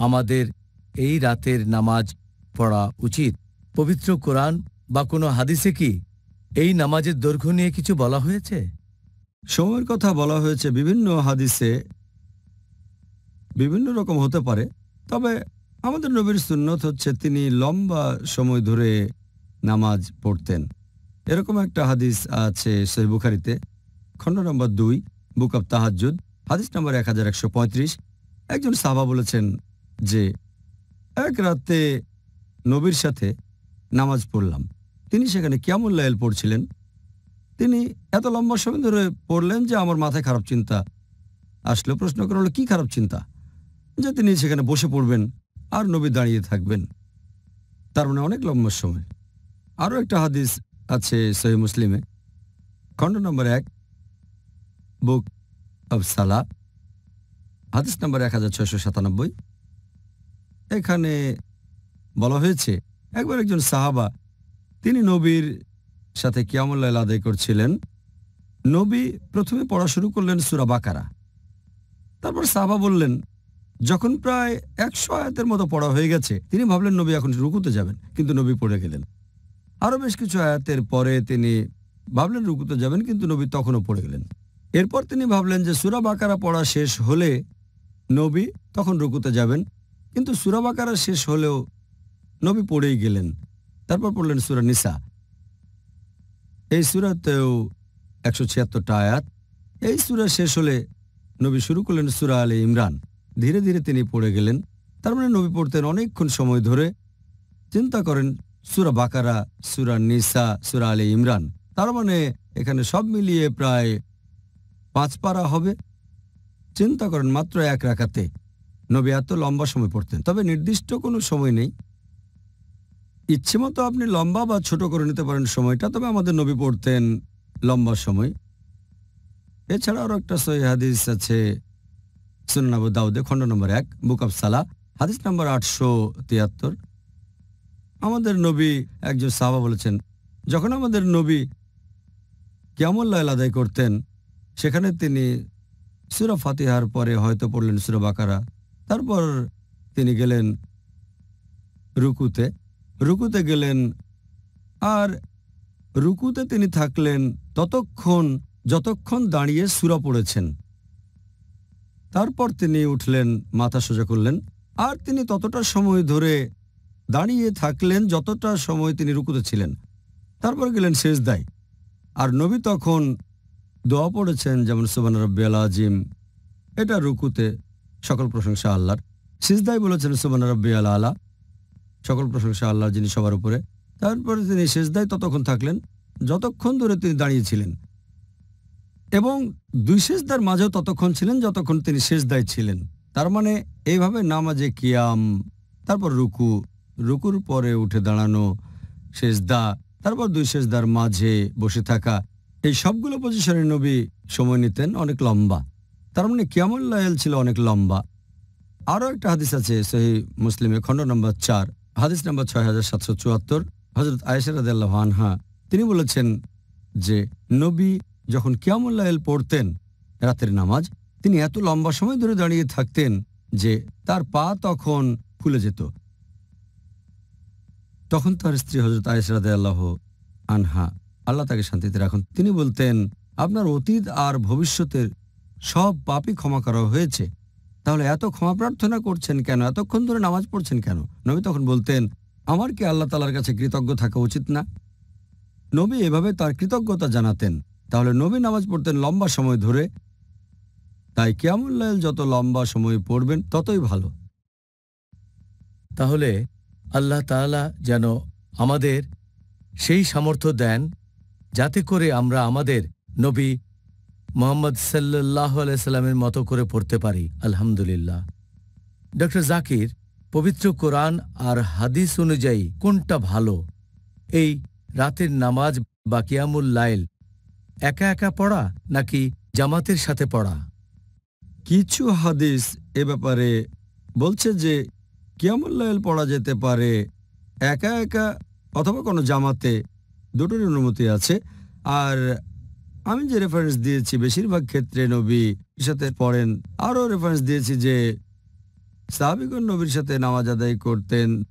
আমাদের এই রাতের নামাজ পড়া উচিত পবিত্র কোরআন বা কোনো হাদিসে কি এই নামাজের দৈর্ঘ্য নিয়ে কিছু বলা হয়েছে? সময়ের কথা বলা হয়েছে বিভিন্ন হাদিসে বিভিন্ন রকম হতে পারে। তবে আমাদের নবীর সুন্নত হচ্ছে তিনি লম্বা সময় ধরে নামাজ পড়তেন। এরকম একটা হাদিস আছে সহি বুখারিতে, খণ্ড নম্বর দুই, বুক অব তাহাজুদ হাদিস নম্বর এক হাজার একশো পঁয়ত্রিশ। একজন সাহাবা বলেছেন যে, এক রাতে নবীর সাথে নামাজ পড়লাম। তিনি সেখানে কিয়ামুল্লাইল পড়ছিলেন। তিনি এত লম্বা সময় ধরে পড়লেন যে আমার মাথায় খারাপ চিন্তা আসলো। প্রশ্ন করা হলো কি খারাপ চিন্তা? যে তিনি সেখানে বসে পড়বেন আর নবী দাঁড়িয়ে থাকবেন। তার মানে অনেক লম্বা সময়। আরও একটা হাদিস আছে সহি মুসলিমে। খণ্ড নম্বর এক, বুক অব সালা। হাদিস নম্বর এক হাজার ছয়শো সাতানব্বই। এখানে বলা হয়েছে, একবার একজন সাহাবা, তিনি নবীর সাথে কিয়ামুল্লাহ আদায় করছিলেন। নবী প্রথমে পড়া শুরু করলেন সুরা বাকারা। তারপর সাহাবা বললেন যখন প্রায় একশো আয়াতের মতো পড়া হয়ে গেছে, তিনি ভাবলেন, নবী এখন রুকুতে যাবেন। কিন্তু নবী পড়ে গেলেন। আরও বেশ কিছু আয়াতের পরে তিনি ভাবলেন, রুকুতে যাবেন। কিন্তু নবী তখনও পড়ে গেলেন। এরপর তিনি ভাবলেন যে, সুরা বাকারা পড়া শেষ হলে নবী তখন রুকুতে যাবেন। কিন্তু সুরা বাকারা শেষ হলেও নবী পড়েই গেলেন। তারপর পড়লেন সুরা নিসা। এই সুরাতেও একশো ছিয়াত্তরটা আয়াত। এই সুরা শেষ হলে নবী শুরু করলেন সুরা আলী ইমরান। ধীরে ধীরে তিনি পড়ে গেলেন। তার মানে নবী পড়তেন অনেকক্ষণ সময় ধরে। চিন্তা করেন, সুরা বাকারা, সুরা নিসা, সুরা আলী ইমরান, তার মানে এখানে সব মিলিয়ে প্রায় পাঁচ পারা হবে। চিন্তা করেন মাত্র এক রাখাতে নবী এত লম্বা সময় পড়তেন। তবে নির্দিষ্ট কোনো সময় নেই। ইচ্ছে মতো আপনি লম্বা বা ছোট করে নিতে পারেন সময়টা, তবে আমাদের নবী পড়তেন লম্বা সময়। এছাড়া আরও একটা সহি আছে সুনাবু দাউদে খণ্ড নম্বর এক, বুক অফ সালা হাদিস নম্বর আটশো তিয়াত্তর। আমাদের নবী একজন সাহাবা বলেছেন, যখন আমাদের নবী কিয়ামুল্লাহ আদায় করতেন, সেখানে তিনি সুরা ফাতিহার পরে হয়তো পড়লেন সুরা বাকারা। তারপর তিনি গেলেন রুকুতে রুকুতে গেলেন আর রুকুতে তিনি থাকলেন ততক্ষণ, যতক্ষণ দাঁড়িয়ে সুরা পড়েছেন। তারপর তিনি উঠলেন, মাথা সোজা করলেন, আর তিনি ততটা সময় ধরে দাঁড়িয়ে থাকলেন যতটা সময় তিনি রুকুতে ছিলেন। তারপর গেলেন শেষদায় আর নবী তখন দোয়া পড়েছেন যেমন সুবান রব্বিয়াল আজিম এটা রুকুতে, সকল প্রশংসা আল্লাহর। সিজদাই বলেছেন সুবান রব্বিয়াল আলা, সকল প্রশংসা আল্লাহর যিনি সবার উপরে। তারপরে তিনি শেষদায় ততক্ষণ থাকলেন, যতক্ষণ ধরে তিনি দাঁড়িয়েছিলেন এবং দুই শেষদার মাঝেও ততক্ষণ ছিলেন যতক্ষণ তিনি শেষদায় ছিলেন। তার মানে এইভাবে নামাজে কিয়াম, তারপর রুকু, রুকুর পরে উঠে দাঁড়ানো শেষদা তারপর দুই শেষদার মাঝে বসে থাকা, এই সবগুলো পজিশনে নবী সময় নিতেন অনেক লম্বা। তার মানে কিয়ামুল্লাহ ছিল অনেক লম্বা। আরও একটা হাদিস আছে সেই মুসলিমে খণ্ড নম্বর চার, হাদিস নম্বর ছয় হাজার সাতশো চুয়াত্তর হজরত আয়সরাদ আনহা। তিনি বলেছেন যে, নবী যখন কিয়ামুল্লাহ পড়তেন রাতের নামাজ, তিনি এত লম্বা সময় ধরে দাঁড়িয়ে থাকতেন যে তার পা তখন ফুলে যেত। তখন তার স্ত্রী হজরত আয়সরাদ আল্লাহ আনহা আল্লাহ তাকে শান্তিতে রাখুন। তিনি বলতেন, আপনার অতীত আর ভবিষ্যতের সব পাপই ক্ষমা করা হয়েছে। তাহলে এত ক্ষমা প্রার্থনা করছেন কেন? এতক্ষণ ধরে নামাজ পড়ছেন কেন? নবী তখন বলতেন, আমার কি আল্লাহ তালার কাছে কৃতজ্ঞ থাকা উচিত না? নবী এভাবে তার কৃতজ্ঞতা জানাতেন। তাহলে নবী নামাজ পড়তেন লম্বা সময় ধরে। তাই কিয়ামুল্লাইল যত লম্বা সময় পড়বেন, ততই ভালো। তাহলে আল্লাহ তাআলা যেন আমাদের সেই সামর্থ্য দেন, যাতে করে আমরা আমাদের নবী মোহাম্মদ সাল্লাহ আলাইসাল্লামের মতো করে পড়তে পারি। আলহামদুলিল্লাহ। ডক্টর জাকির, পবিত্র কোরআন আর হাদিস অনুযায়ী কোনটা ভালো? এই রাতের নামাজ বা কিয়ামুল লাইল একা একা পড়া নাকি জামাতের সাথে পড়া? কিছু হাদিস এ ব্যাপারে বলছে যে কিয়ামুল্লাইল পড়া যেতে পারে একা একা অথবা কোনো জামাতে দুটোর অনুমতি আছে। আর আমি যে রেফারেন্স দিয়েছি, বেশিরভাগ ক্ষেত্রে নবী সাথে পড়েন। আরও রেফারেন্স দিয়েছি যে সাহাবিগণ নবীর সাথে নামাজ আদায় করতেন।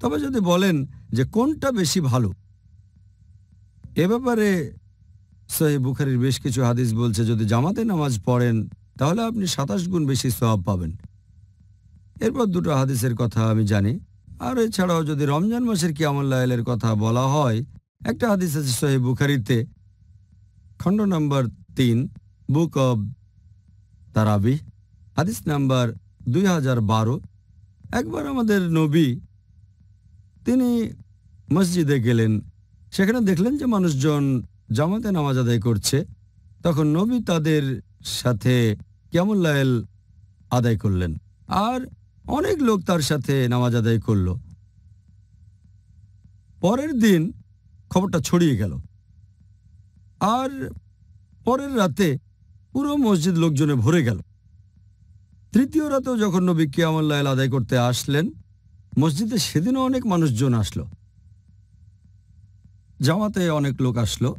তবে যদি বলেন যে কোনটা বেশি ভালো? এ ব্যাপারে সহি বুখারির বেশ কিছু হাদিস বলছে, যদি জামাতে নামাজ পড়েন, তাহলে আপনি সাতাশ গুণ বেশি সওয়াব পাবেন। এরপর দুটো হাদিসের কথা আমি জানি। আর এছাড়াও যদি রমজান মাসের কিয়ামুল্লাহের কথা বলা হয়, একটা হাদিস আছে সহি বুখারিতে, খণ্ড নম্বর তিন, বুক অব তারাবি, হাদিস নাম্বার দুই হাজার বারো। একবার আমাদের নবী তিনি মসজিদে গেলেন, সেখানে দেখলেন যে মানুষজন জামাতে নামাজ আদায় করছে, তখন নবী তাদের সাথে কেমন আদায় করলেন? আর অনেক লোক তার সাথে নামাজ আদায় করল। পরের দিন খবরটা ছড়িয়ে গেল। আর পরের রাতে পুরো মসজিদ লোকজনে ভরে গেল। তৃতীয় রাতেও যখন নবী কিয়ামুল্লাহ আদায় করতে আসলেন, মসজিদে সেদিনও অনেক মানুষজন আসলো। জামাতে অনেক লোক আসলো।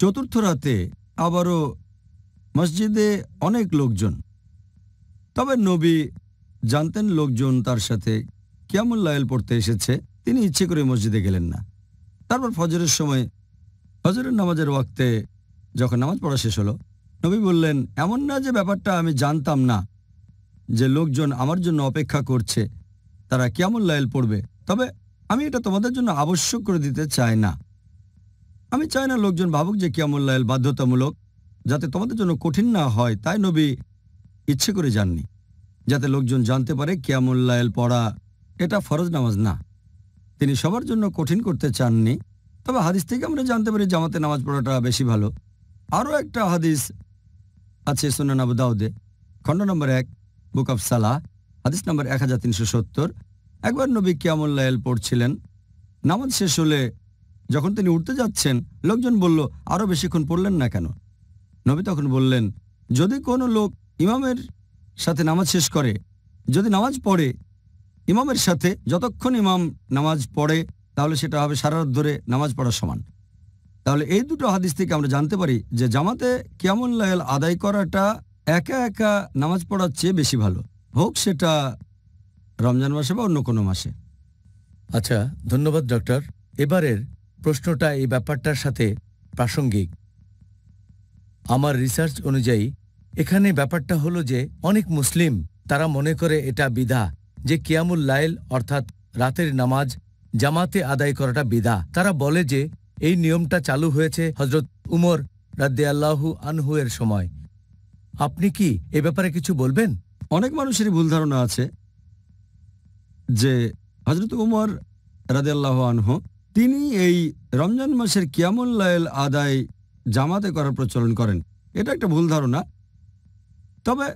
চতুর্থ রাতে আবারও মসজিদে অনেক লোকজন। তবে নবী জানতেন লোকজন তার সাথে কিয়ামুল্লায়ল পড়তে এসেছে, তিনি ইচ্ছে করে মসজিদে গেলেন না। তারপর ফজরের সময় ফজরের নামাজের ওয়াক্তে যখন নামাজ পড়া শেষ হলো, নবী বললেন, এমন না যে ব্যাপারটা আমি জানতাম না যে লোকজন আমার জন্য অপেক্ষা করছে, তারা কেমন লাইল পড়বে। তবে আমি এটা তোমাদের জন্য আবশ্যক করে দিতে চাই না। আমি চাই না লোকজন ভাবুক যে কিয়ামুল লাইল বাধ্যতামূলক, যাতে তোমাদের জন্য কঠিন না হয়, তাই নবী ইচ্ছে করে যাননি, যাতে লোকজন জানতে পারে কিয়ামুল লাইল পড়া এটা ফরজ নামাজ না। তিনি সবার জন্য কঠিন করতে চাননি, তবে হাদিস থেকে আমরা জানতে পারি জামাতে নামাজ পড়াটা বেশি ভালো। আরও একটা হাদিস আছে সুনান আবু দাউদে, খণ্ড নম্বর এক, বুক অফ সালাহ, হাদিস নম্বর এক হাজার তিনশো সত্তর। একবার নবী কিয়ামুল্লাহ পড়ছিলেন, নামাজ শেষ হলে যখন তিনি উঠতে যাচ্ছেন, লোকজন বলল আরও বেশিক্ষণ পড়লেন না কেন? নবী তখন বললেন, যদি কোনো লোক ইমামের সাথে নামাজ শেষ করে, যদি নামাজ পড়ে, ইমামের সাথে যতক্ষণ ইমাম নামাজ পড়ে, তাহলে সেটা হবে সারা ধরে নামাজ পড়ার সমান। তাহলে এই দুটো হাদিস থেকে আমরা জানতে পারি যে জামাতে কিয়ামুল্লাহ আদায় করাটা একা একা নামাজ পড়ার চেয়ে বেশি ভালো। হোক সেটা রমজান মাসে বা অন্য কোনো মাসে। আচ্ছা ধন্যবাদ ডক্টর। এবারের প্রশ্নটা এই ব্যাপারটার সাথে প্রাসঙ্গিক। আমার রিসার্চ অনুযায়ী, এখানে ব্যাপারটা হলো যে অনেক মুসলিম, তারা মনে করে এটা বিধা যে কিয়ামুল লাইল অর্থাৎ রাতের নামাজ জামাতে আদায় করাটা বিধা। তারা বলে যে এই নিয়মটা চালু হয়েছে হজরত উমর রাদ্দে আল্লাহু আনহু এর সময়। আপনি কি এ ব্যাপারে কিছু বলবেন? অনেক মানুষেরই ভুল ধারণা আছে যে হজরত উমর রাদেল্লাহ আনহু তিনি এই রমজান মাসের কিয়ামুল লাইল আদায় জামাতে করার প্রচলন করেন। এটা একটা ভুল ধারণা। তবে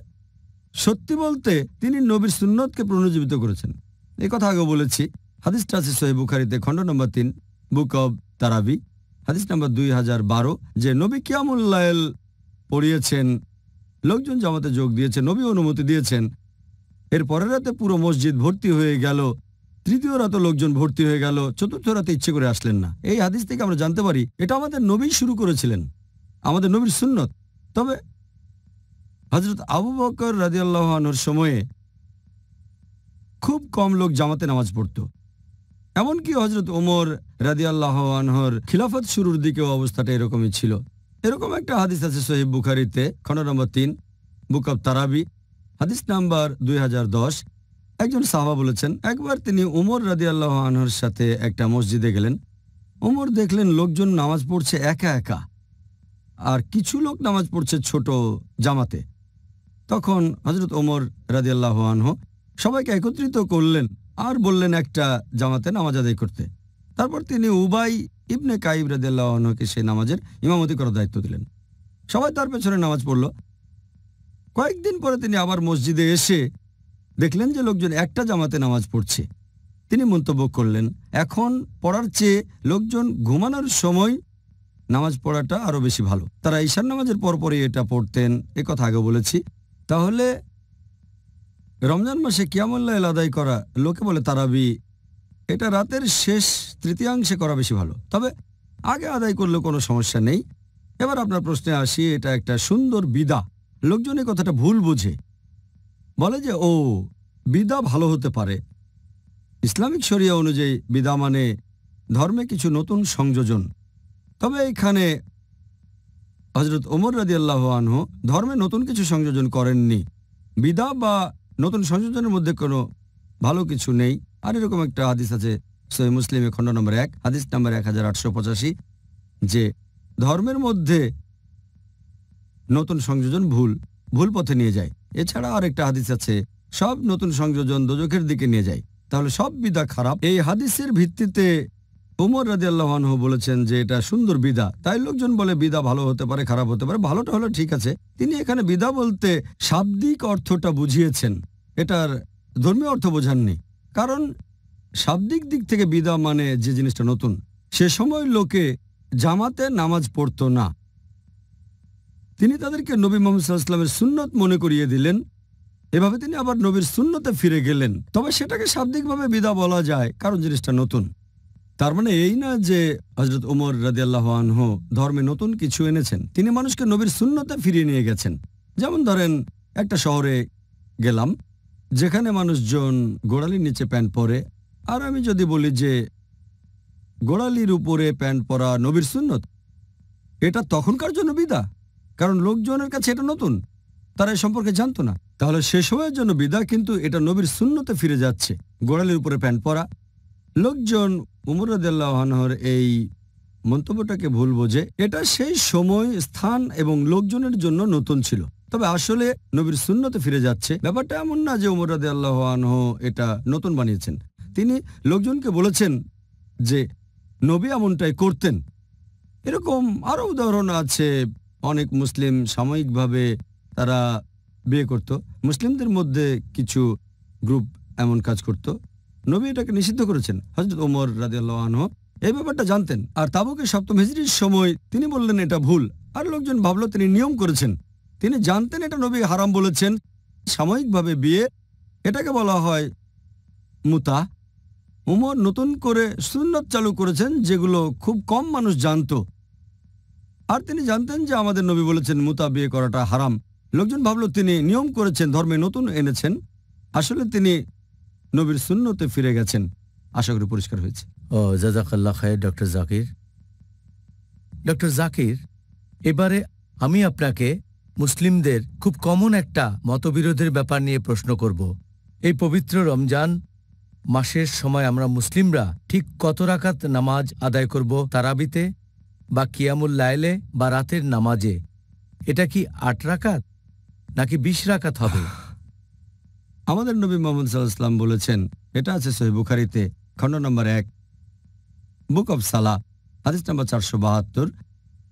সত্যি বলতে তিনি নবীর সুন্নতকে পুনর্জীবিত করেছেন। এই কথা আগে বলেছি। হাদিসটা আছে সোহেব বুখারিতে, খণ্ড নম্বর তিন, বুক অব তারাবি। হাদিস নম্বর দুই হাজার বারো, যে নবী কিয়ামুল্লাইল পড়িয়েছেন, লোকজন জামাতে যোগ দিয়েছে, নবী অনুমতি দিয়েছেন। এর পরের রাতে পুরো মসজিদ ভর্তি হয়ে গেল। তৃতীয় রাতে লোকজন ভর্তি হয়ে গেল, চতুর্থ রাতে ইচ্ছে করে আসলেন না। এই হাদিস থেকে আমরা জানতে পারি, এটা আমাদের নবী শুরু করেছিলেন, আমাদের নবীর সুন্নত। তবে হজরত আবু বকর রাজিয়াল্লাহর সময়ে খুব কম লোক জামাতে নামাজ পড়ত। এমনকি হজরত ওমর রাজিয়াল্লাহ আনহর খিলাফত শুরুর দিকেও অবস্থাটা এরকমই ছিল। এরকম একটা হাদিস আছে সহিব বুখারিতে, খণ্ড নম্বর তিন, বুক অব তারাবি, হাদিস নাম্বার দুই হাজার দশ। একজন সাহাবা বলেছেন, একবার তিনি উমর রাদি আল্লাহ আনহর সাথে একটা মসজিদে গেলেন। উমর দেখলেন লোকজন নামাজ পড়ছে একা একা, আর কিছু লোক নামাজ পড়ছে ছোট জামাতে। তখন হজরত ওমর রাজিয়াল্লাহ আনহ সবাইকে একত্রিত করলেন আর বললেন একটা জামাতে নামাজ আদায় করতে। তারপর তিনি উবাই ইবনে কাইব রাজিয়াল্লাহ আনহকে সেই নামাজের ইমামতি করার দায়িত্ব দিলেন। সবাই তার পেছনে নামাজ পড়ল। কয়েকদিন পরে তিনি আবার মসজিদে এসে দেখলেন যে লোকজন একটা জামাতে নামাজ পড়ছে। তিনি মন্তব্য করলেন, এখন পড়ার চেয়ে লোকজন ঘুমানোর সময় নামাজ পড়াটা আরও বেশি ভালো। তারা ঈশার নামাজের পরপরই এটা পড়তেন, এ কথা আগে বলেছি। তাহলে রমজান মাসে কিয়ামুল্লাহ আদায় করা, লোকে বলে তারাবি, এটা রাতের শেষ তৃতীয়াংশে করা বেশি ভালো। তবে আগে আদায় করলে কোনো সমস্যা নেই। এবার আপনার প্রশ্নে আসি, এটা একটা সুন্দর বিদা। লোকজন এই কথাটা ভুল বুঝে। বলে যে, ও বিদা ভালো হতে পারে। ইসলামিক শরিয়া অনুযায়ী বিদা মানে ধর্মে কিছু নতুন সংযোজন। তবে এখানে হজরত ওমর রাজি আল্লাহ আনহু ধর্মে নতুন কিছু সংযোজন করেননি। বিদা বা নতুন সংযোজনের মধ্যে কোনো ভালো কিছু নেই। আর এরকম একটা হাদিস আছে সহি মুসলিমে খণ্ড নম্বর এক, হাদিস নম্বর এক হাজার আটশো পঁচাশি, যে ধর্মের মধ্যে নতুন সংযোজন ভুল ভুল পথে নিয়ে যায়। এছাড়া আর একটা হাদিস আছে, সব নতুন সংযোজন দোজখের দিকে নিয়ে যায়। তাহলে সব বিদা খারাপ। এই হাদিসের ভিত্তিতে উমর রাজি আল্লাহানহ বলেছেন যে এটা সুন্দর বিদা। তাই লোকজন বলে, বিদা ভালো হতে পারে, খারাপ হতে পারে, ভালোটা হলো ঠিক আছে। তিনি এখানে বিদা বলতে শাব্দিক অর্থটা বুঝিয়েছেন। এটার ধর্মীয় অর্থ বোঝাননি। কারণ শাব্দিক দিক থেকে বিদা মানে যে জিনিসটা নতুন, সে সময় লোকে জামাতে নামাজ পড়তো না। তিনি তাদেরকে নবী মোহাম্মদ সাল্লাহামের সুন্নত মনে করিয়ে দিলেন। এভাবে তিনি আবার নবীর সুন্নতে ফিরে গেলেন। তবে সেটাকে শাব্দিকভাবে বিদা বলা যায়, কারণ জিনিসটা নতুন। তার মানে এই না যে হজরত উমর রাদিয়াল্লাহ আনহ ধর্মে নতুন কিছু এনেছেন, তিনি মানুষকে নবীর শূন্যতে ফিরিয়ে নিয়ে গেছেন। যেমন ধরেন, একটা শহরে গেলাম, যেখানে মানুষজন গোড়ালির নিচে প্যান্ট পরে, আর আমি যদি বলি যে গোড়ালির উপরে প্যান্ট পরা নবীর সুন্নত, এটা তখনকার জন্য বিদা? কারণ লোকজনের কাছে এটা নতুন। তারা এ সম্পর্কে জানতো না। তাহলে সে সময়ের জন্য বিদা কিন্তু এটা নবীর শূন্যতে ফিরে যাচ্ছে। গোড়ালির উপরে প্যান্ট পরা। লোকজন উমরাদাল্লাহর এই মন্তব্যটাকে ভুল বোঝে। এটা সেই সময়, স্থান এবং লোকজনের জন্য নতুন ছিল। তবে আসলে নবীর শূন্যতে ফিরে যাচ্ছে। ব্যাপারটা এমন না যে উমরাদ আল্লাহ আনহ এটা নতুন বানিয়েছেন। তিনি লোকজনকে বলেছেন যে, নবী এমনটাই করতেন। এরকম আরও উদাহরণ আছে অনেক মুসলিম সাময়িকভাবে তারা বিয়ে করত। মুসলিমদের মধ্যে কিছু গ্রুপ এমন কাজ করত। নবী এটাকে নিষিদ্ধ করেছেন। হজরত ওমর রাজিয়াল্লাহ এই ব্যাপারটা জানতেন। আর তাবুকে সপ্তম হিজড়ির সময় তিনি বললেন, এটা ভুল। আর লোকজন ভাবলো, তিনি নিয়ম করেছেন। তিনি জানতেন এটা নবী হারাম বলেছেন। সাময়িকভাবে বিয়ে, এটাকে বলা হয় মুতা। উমর নতুন করে সুন্নত চালু করেছেন, যেগুলো খুব কম মানুষ জানতো। আর তিনি জানতেন যে আমাদের নবী বলেছেন, মুতা বিয়ে করাটা হারাম। লোকজন ভাবলো, তিনি নিয়ম করেছেন, ধর্মে নতুন এনেছেন। আসলে তিনি নবীর শূন্যতে ফিরে গেছেন। আশা করি পরিষ্কার হয়েছে। ও জাজাকাল্লাহ খায় ডক্টর জাকির। ডক্টর জাকির, এবারে আমি আপনাকে মুসলিমদের খুব কমন একটা মতবিরোধের ব্যাপার নিয়ে প্রশ্ন করব। এই পবিত্র রমজান মাসের সময় আমরা মুসলিমরা ঠিক কত রাকাত নামাজ আদায় করব তারাবিতে? বা কিয়ামুল লাইলে বা রাতের নামাজে। এটা কি আট রাকাত? নাকি বিশ রাকাত হবে? আমাদের নবী মোহাম্মদ সাল্লাহাম বলেছেন, এটা আছে সহি বুখারিতে, খণ্ড নম্বর এক, বুক অব সালা, হাদিস নম্বর চারশো বাহাত্তর।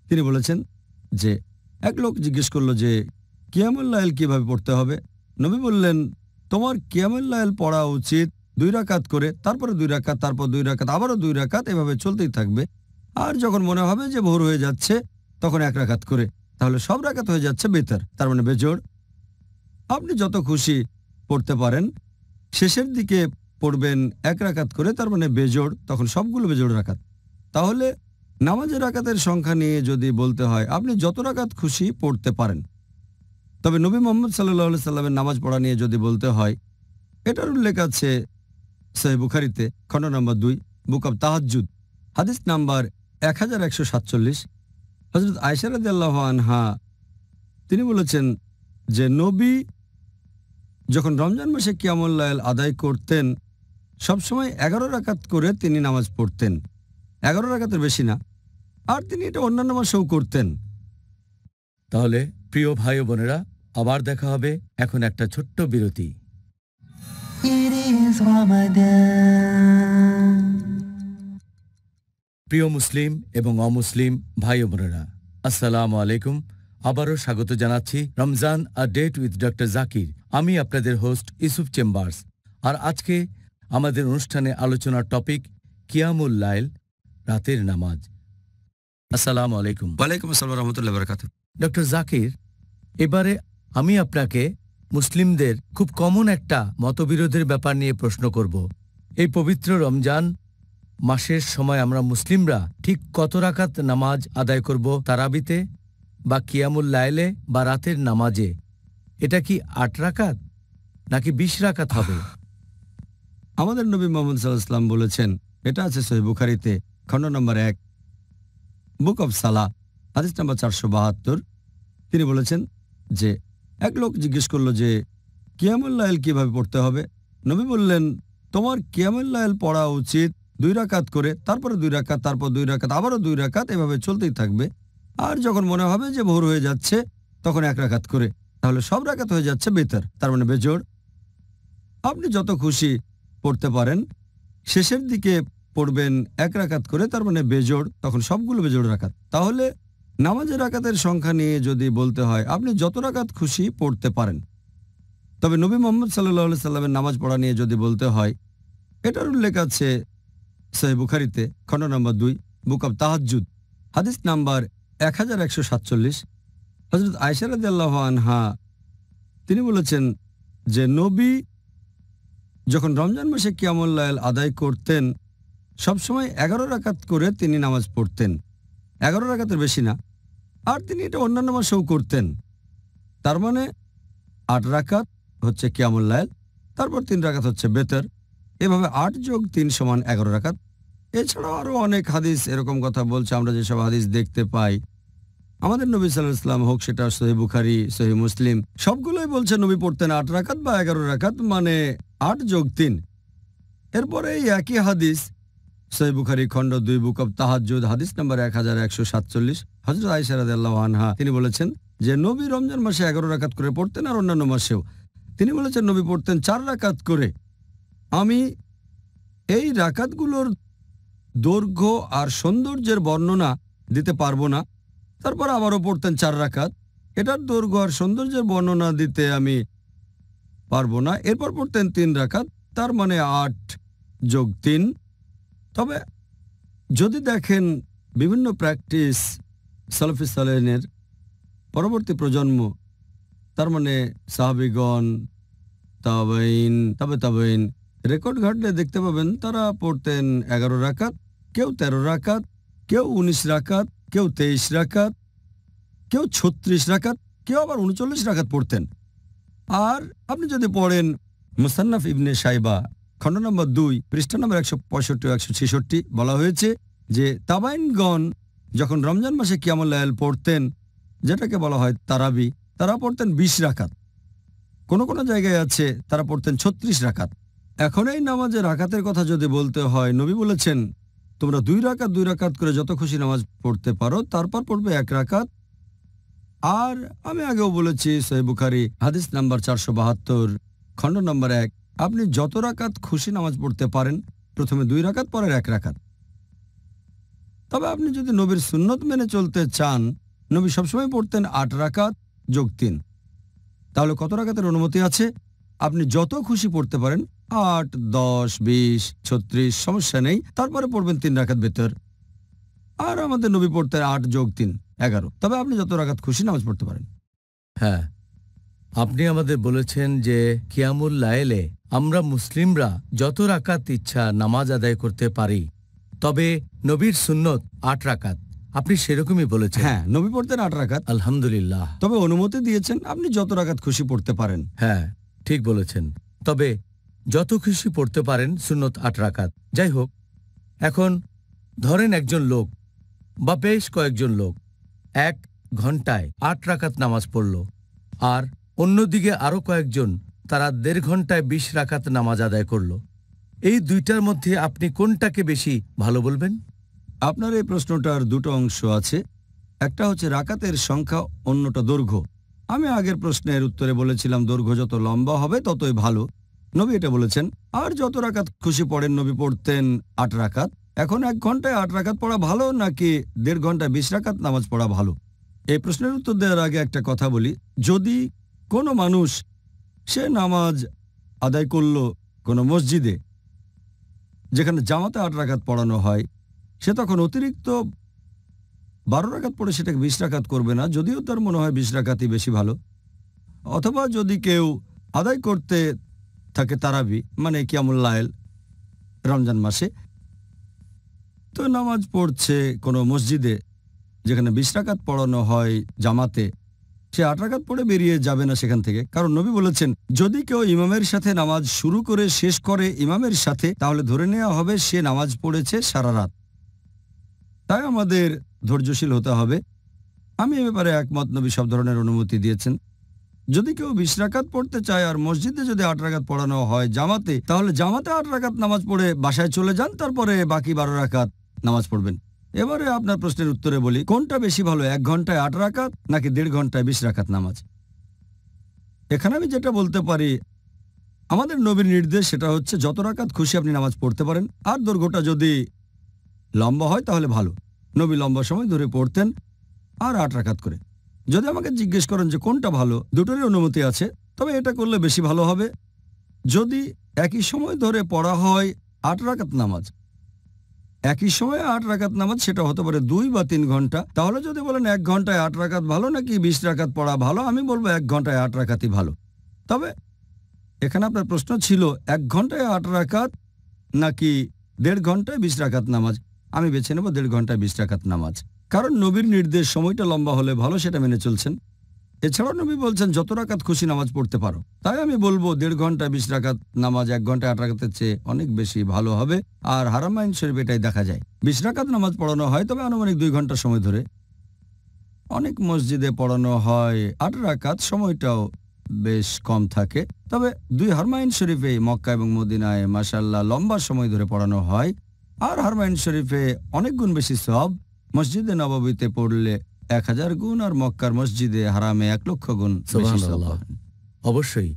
তিনি বলেছেন যে, এক লোক জিজ্ঞেস করল যে কিয়ামুল্লাহল কীভাবে পড়তে হবে? নবী বললেন, তোমার কিয়ামুল্লাহল পড়া উচিত দুই রাকাত করে, তারপরে দুই রাকাত, তারপর দুই রাকাত, আবারও দুই রাকাত, এভাবে চলতেই থাকবে। আর যখন মনে হবে যে ভোর হয়ে যাচ্ছে, তখন এক রাকাত করে, তাহলে সব রাকাত হয়ে যাচ্ছে বেতার, তার মানে বেজোড়। আপনি যত খুশি পড়তে পারেন, শেষের দিকে পড়বেন এক রাকাত করে, তার মানে বেজোড়, তখন সবগুলো বেজোড় রাকাত। তাহলে নামাজের রাকাতের সংখ্যা নিয়ে যদি বলতে হয়, আপনি যত রাকাত খুশি পড়তে পারেন। তবে নবী মোহাম্মদ সাল্লাহ সাল্লামের নামাজ পড়া নিয়ে যদি বলতে হয়, এটার উল্লেখ আছে সহি বুখারিতে, খণ্ড নম্বর দুই, বুক অব তাহাজুদ হাদিস নাম্বার এক হাজার একশো সাতচল্লিশ। হজরত আয়সারদ আল্লাহ আনহা, তিনি বলেছেন যে, নবী যখন রমজান মাসে কিয়ামুল্লাহ আদায় করতেন, সবসময় এগারো রাকাত করে তিনি নামাজ পড়তেন। এগারো রাকাতের বেশি না। আর তিনি এটা অন্যান্য মাসেও করতেন। তাহলে প্রিয় ভাই বোনেরা, আবার দেখা হবে এখন একটা ছোট্ট বিরতি। It is Ramadan. প্রিয় মুসলিম এবং অমুসলিম ভাই বোনেরা আসসালামু আলাইকুম। আবারও স্বাগত জানাচ্ছি Ramzan a date with doctor Zakir. আমি আপনাদের হোস্ট ইসুফ চেম্বার্স। আর আজকে আমাদের অনুষ্ঠানে আলোচনার টপিক কিয়ামুল লাইল রাতের নামাজ। আসসালামু আলাইকুম। ওয়ালাইকুম আসসালাম রহমতুল্লাহ বরকাত ডক্টর জাকির এবারে আমি আপনাকে মুসলিমদের খুব কমন একটা মতবিরোধের ব্যাপার নিয়ে প্রশ্ন করব। এই পবিত্র রমজান মাসের সময় আমরা মুসলিমরা ঠিক কত রাকাত নামাজ আদায় করব তারাবিতে বা কিয়ামুল লাইলে বা রাতের নামাজে? এটা কি আট রাকাত নাকি বিশ রাকাত হবে? আমাদের নবী মোহাম্মদ সাল্লাহাম বলেছেন, এটা আছে সহি বুখারিতে, খণ্ড নম্বর এক, বুক অব সালা হাদিস নম্বর চারশো বাহাত্তর। তিনি বলেছেন যে, এক লোক জিজ্ঞেস করল যে কিয়ামুল্লাহল কীভাবে পড়তে হবে? নবী বললেন, তোমার কিয়ামুল্লাহল পড়া উচিত দুই রাকাত করে, তারপরে দুই রাকাত, তারপর দুই রাকাত, আবারও দুই রাকাত, এভাবে চলতেই থাকবে। আর যখন মনে হবে যে ভোর হয়ে যাচ্ছে, তখন এক রাকাত করে। তাহলে সব রাকাত হয়ে যাচ্ছে বেতার, তার মানে বেজোড়। আপনি যত খুশি পড়তে পারেন, শেষের দিকে পড়বেন এক রাকাত করে, তার মানে বেজোড়, তখন সবগুলো বেজোড় রাকাত। তাহলে নামাজের রাকাতের সংখ্যা নিয়ে যদি বলতে হয়, আপনি যত রাকাত খুশি পড়তে পারেন। তবে নবী মোহাম্মদ সাল্লাহ সাল্লামের নামাজ পড়া নিয়ে যদি বলতে হয়, এটার উল্লেখ আছে সহি বুখারিতে খণ্ড নম্বর দুই, বুক অব তাহাজুদ হাদিস নাম্বার এক হাজার একশো সাতচল্লিশ। হজরত আয়সারদ আল্লাহ আনহা, তিনি বলেছেন যে নবী যখন রমজান মাসে কিয়ামুল্লাহ আদায় করতেন, সবসময় এগারো রাকাত করে তিনি নামাজ পড়তেন। এগারো রাকাতের বেশি না, আর তিনি এটা অন্যান্য মাসেও করতেন। তার মানে আট রাকাত হচ্ছে কিয়ামুল্লাহ তারপর তিন রাকাত হচ্ছে বেতর এভাবে আট যোগ তিন সমান এগারো রাকাত। এছাড়াও আরও অনেক হাদিস এরকম কথা বলছে, আমরা যেসব হাদিস দেখতে পাই। আমাদের নবী সাল্লাহ ইসলাম হোক, সেটা সহি বুখারি, সহি মুসলিম, সবগুলোই বলছে নবী পড়তেন আট রাকাত বা এগারো রাকাত মানে আট যোগ তিন। এরপরে এই একই হাদিস, সহি বুখারি খণ্ড দুই, বুক অব তাহাজুদ হাদিস নাম্বার এক হাজার একশো সাতচল্লিশ হজরত আইসারাদ আনহা, তিনি বলেছেন যে নবী রমজান মাসে এগারো রাকাত করে পড়তেন আর অন্যান্য মাসেও। তিনি বলেছেন নবী পড়তেন চার রাকাত করে। আমি এই রাকাতগুলোর দৈর্ঘ্য আর সৌন্দর্যের বর্ণনা দিতে পারব না। তারপর আবারও পড়তেন চার রাকাত। এটার দৈর্ঘ্য আর সৌন্দর্যের বর্ণনা দিতে আমি পারব না। এরপর পড়তেন তিন রাকাত, তার মানে আট যোগ তিন। তবে যদি দেখেন বিভিন্ন প্র্যাকটিস সালফি সালেনের পরবর্তী প্রজন্ম, তার মানে সাহাবিগণ তাবাইন তবে তাবাইন রেকর্ড ঘাটলে দেখতে পাবেন তারা পড়তেন এগারো রাকাত, কেউ তেরো রাকাত, কেউ উনিশ রাকাত, কেউ তেইশ রাকাত, কেউ ছত্রিশ রাকাত, কেউ আবার উনচল্লিশ রাকাত পড়তেন। আর আপনি যদি পড়েন মুসান্নাফ ইবনে সাইবা খণ্ড নম্বর দুই, পৃষ্ঠা নম্বর একশো পঁয়ষট্টি, একশো ছেষট্টি, বলা হয়েছে যে তাবাইনগণ যখন রমজান মাসে কিয়ামুল্লায়াল পড়তেন, যেটাকে বলা হয় তারাবি, তারা পড়তেন বিশ রাকাত। কোনো কোনো জায়গায় আছে তারা পড়তেন ছত্রিশ রাকাত। এখন এই নামাজের রাকাতের কথা যদি বলতে হয়, নবী বলেছেন, তোমরা দুই রাকাত দুই রাকাত করে যত খুশি নামাজ পড়তে পারো, তারপর পড়বে এক রাকাত। আর আমি আগেও বলেছি সহি বুখারি, হাদিস নাম্বার চারশো বাহাত্তর, খণ্ড নম্বর এক, আপনি যত রাকাত খুশি নামাজ পড়তে পারেন, প্রথমে দুই রাকাত, পরের এক রাকাত। তবে আপনি যদি নবীর সুন্নত মেনে চলতে চান, নবী সবসময় পড়তেন আট রাকাত যোগ তিন। তাহলে কত রাকাতের অনুমতি আছে? আপনি যত খুশি পড়তে পারেন আট দশ বিশ ছত্রিশ সমস্যা নেই। তারপরে পড়বেন তিন রাকাত ভেতর। আর আমাদের নবী পড়তে আট যোগ তিন এগারো। তবে আপনি যত রাখাত খুশি নামাজ পড়তে পারেন। হ্যাঁ আপনি আমাদের বলেছেন যে কিয়ামুল লায়েলে আমরা মুসলিমরা যত রাকাত ইচ্ছা নামাজ আদায় করতে পারি তবে নবীর সুন্নত আট রাকাত। আপনি সেরকমই বলেছেন। হ্যাঁ নবী পড়তেন আট রাকাত। আলহামদুলিল্লাহ। তবে অনুমতি দিয়েছেন আপনি যত রাকাত খুশি পড়তে পারেন। হ্যাঁ ঠিক বলেছেন। তবে যত খুশি পড়তে পারেন সুন্নত আট রাকাত। যাই হোক, এখন ধরেন একজন লোক বা বেশ কয়েকজন লোক এক ঘন্টায় আট রাকাত নামাজ পড়ল আর অন্যদিকে আরও কয়েকজন তারা দেড় ঘন্টায় বিশ রাকাত নামাজ আদায় করল। এই দুইটার মধ্যে আপনি কোনটাকে বেশি ভালো বলবেন? আপনার এই প্রশ্নটার দুটো অংশ আছে। একটা হচ্ছে রাকাতের সংখ্যা, অন্যটা দৈর্ঘ্য। আমি আগের প্রশ্নের উত্তরে বলেছিলাম, দৈর্ঘ্য যত লম্বা হবে ততই ভালো। নবী এটা বলেছেন, আর যত রাকাত খুশি পড়েন, নবী পড়তেন আট রাকাত। এখন এক ঘন্টায় আট রাকাত পড়া ভালো নাকি দেড় ঘন্টায় বিশ রাকাত নামাজ পড়া ভালো? এই প্রশ্নের উত্তর দেওয়ার আগে একটা কথা বলি, যদি কোনো মানুষ সে নামাজ আদায় করল কোনো মসজিদে, যেখানে জামাতে আট রাকাত পড়ানো হয়, সে তখন অতিরিক্ত বারো রাকাত পড়ে সেটাকে বিশ রাকাত করবে না, যদিও তার মনে হয় বিশ রাকাতই বেশি ভালো। অথবা যদি কেউ আদায় করতে থাকে তারাবি মানে কিয়ামুল্লায়েল রমজান মাসে, তো নামাজ পড়ছে কোনো মসজিদে, যেখানে বিশ রাকাত পড়ানো হয় জামাতে, সে আট রাকাত পড়ে বেরিয়ে যাবে না সেখান থেকে। কারণ নবী বলেছেন, যদি কেউ ইমামের সাথে নামাজ শুরু করে শেষ করে ইমামের সাথে, তাহলে ধরে নেওয়া হবে সে নামাজ পড়েছে সারা রাত। তাই আমাদের ধৈর্যশীল হতে হবে। আমি এ ব্যাপারে একমত, নবী সব ধরনের অনুমতি দিয়েছেন। যদি কেউ বিশ রাকাত পড়তে চায় আর মসজিদে যদি আট রাকাত পড়ানো হয় জামাতে, তাহলে জামাতে আট রাকাত নামাজ পড়ে বাসায় চলে যান, তারপরে বাকি বারো রাকাত নামাজ পড়বেন। এবারে আপনার প্রশ্নের উত্তরে বলি, কোনটা বেশি ভালো, এক ঘন্টায় আট রাকাত নাকি দেড় ঘন্টায় বিশ রাকাত নামাজ? এখানে আমি যেটা বলতে পারি, আমাদের নবীর নির্দেশ সেটা হচ্ছে যত রাকাত খুশি আপনি নামাজ পড়তে পারেন, আর দৈর্ঘ্যটা যদি লম্বা হয় তাহলে ভালো। নবী লম্বা সময় ধরে পড়তেন আর আট রাখাত করে। যদি আমাকে জিজ্ঞেস করেন যে কোনটা ভালো, দুটোরই অনুমতি আছে, তবে এটা করলে বেশি ভালো হবে। যদি একই সময় ধরে পড়া হয় আট রাকাত নামাজ, একই সময়ে আট রাকাত নামাজ, সেটা হতে পারে দুই বা তিন ঘণ্টা, তাহলে যদি বলেন এক ঘন্টায় আট রাকাত ভালো নাকি বিশ রাকাত পড়া ভালো, আমি বলব এক ঘন্টায় আট রাকাতই ভালো। তবে এখানে আপনার প্রশ্ন ছিল, এক ঘন্টায় আট রাকাত নাকি দেড় ঘন্টায় বিশ রাকাত নামাজ? আমি বেছে নেব দেড় ঘন্টায় বিশ রাকাত নামাজ। কারণ নবীর নির্দেশ সময়টা লম্বা হলে ভালো সেটা মেনে চলছেন। এছাড়াও নবী বলছেন, যত রাকাত খুশি নামাজ পড়তে পারো। তাই আমি বলব, দেড় ঘণ্টা বিশ রাকাত নামাজ এক ঘণ্টা আট রাকাতের চেয়ে অনেক বেশি ভালো হবে। আর হারামাইন শরীফ এটাই দেখা যায়। বিশ রাকাত নামাজ পড়ানো হয়, তবে আনুমানিক দুই ঘণ্টা সময় ধরে। অনেক মসজিদে পড়ানো হয়, আট রাকাত সময়টাও বেশ কম থাকে। তবে দুই হারমাইন শরীফে মক্কা এবং মদিনায় মাসাল্লাহ লম্বা সময় ধরে পড়ানো হয়। আর হারমাইন শরীফে অনেক গুণ বেশি সব মসজিদে নবাবিতে পড়লে এক হাজার গুণ আর মক্কার মসজিদে হারামে এক লক্ষ গুণ। অবশ্যই।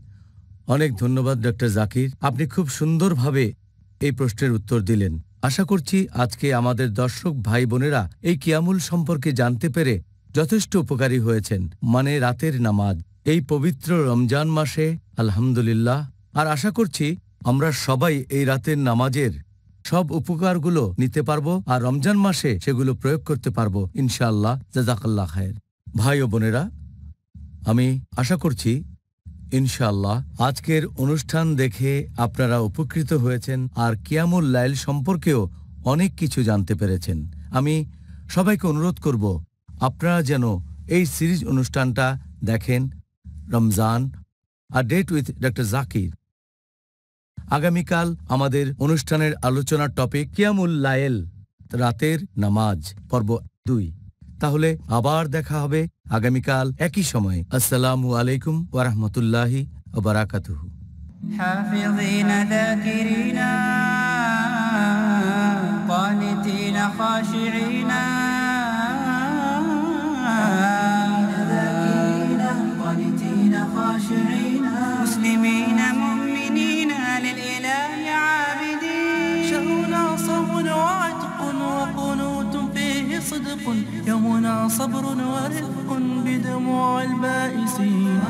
অনেক ধন্যবাদ ডক্টর জাকির। আপনি খুব সুন্দরভাবে এই প্রশ্নের উত্তর দিলেন। আশা করছি আজকে আমাদের দর্শক ভাই বোনেরা এই কিয়ামুল সম্পর্কে জানতে পেরে যথেষ্ট উপকারী হয়েছেন। মানে রাতের নামাজ এই পবিত্র রমজান মাসে আলহামদুলিল্লাহ। আর আশা করছি আমরা সবাই এই রাতের নামাজের সব উপকারগুলো নিতে পারব আর রমজান মাসে সেগুলো প্রয়োগ করতে পারব। ইনশাআল্লাহ। জাজাকাল্লাহ খায়ের। ভাই ও বোনেরা, আমি আশা করছি ইনশাআল্লাহ আজকের অনুষ্ঠান দেখে আপনারা উপকৃত হয়েছেন আর কিয়ামুল লাইল সম্পর্কেও অনেক কিছু জানতে পেরেছেন। আমি সবাইকে অনুরোধ করব, আপনারা যেন এই সিরিজ অনুষ্ঠানটা দেখেন রমজান। আর ডেট উইথ ডক্টর জাকির আগামীকাল আমাদের অনুষ্ঠানের আলোচনার টপিক কিয়ামুল লায়েল রাতের নামাজ পর্ব দুই তাহলে আবার দেখা হবে আগামীকাল একই সময় আসসালামু আলাইকুম ওরহমতুল্লাহি ওবরাকাতুহু حافظين ذاكرين قانتين خاشعين صدق يومنا صبر ورفق بدموع البائسين.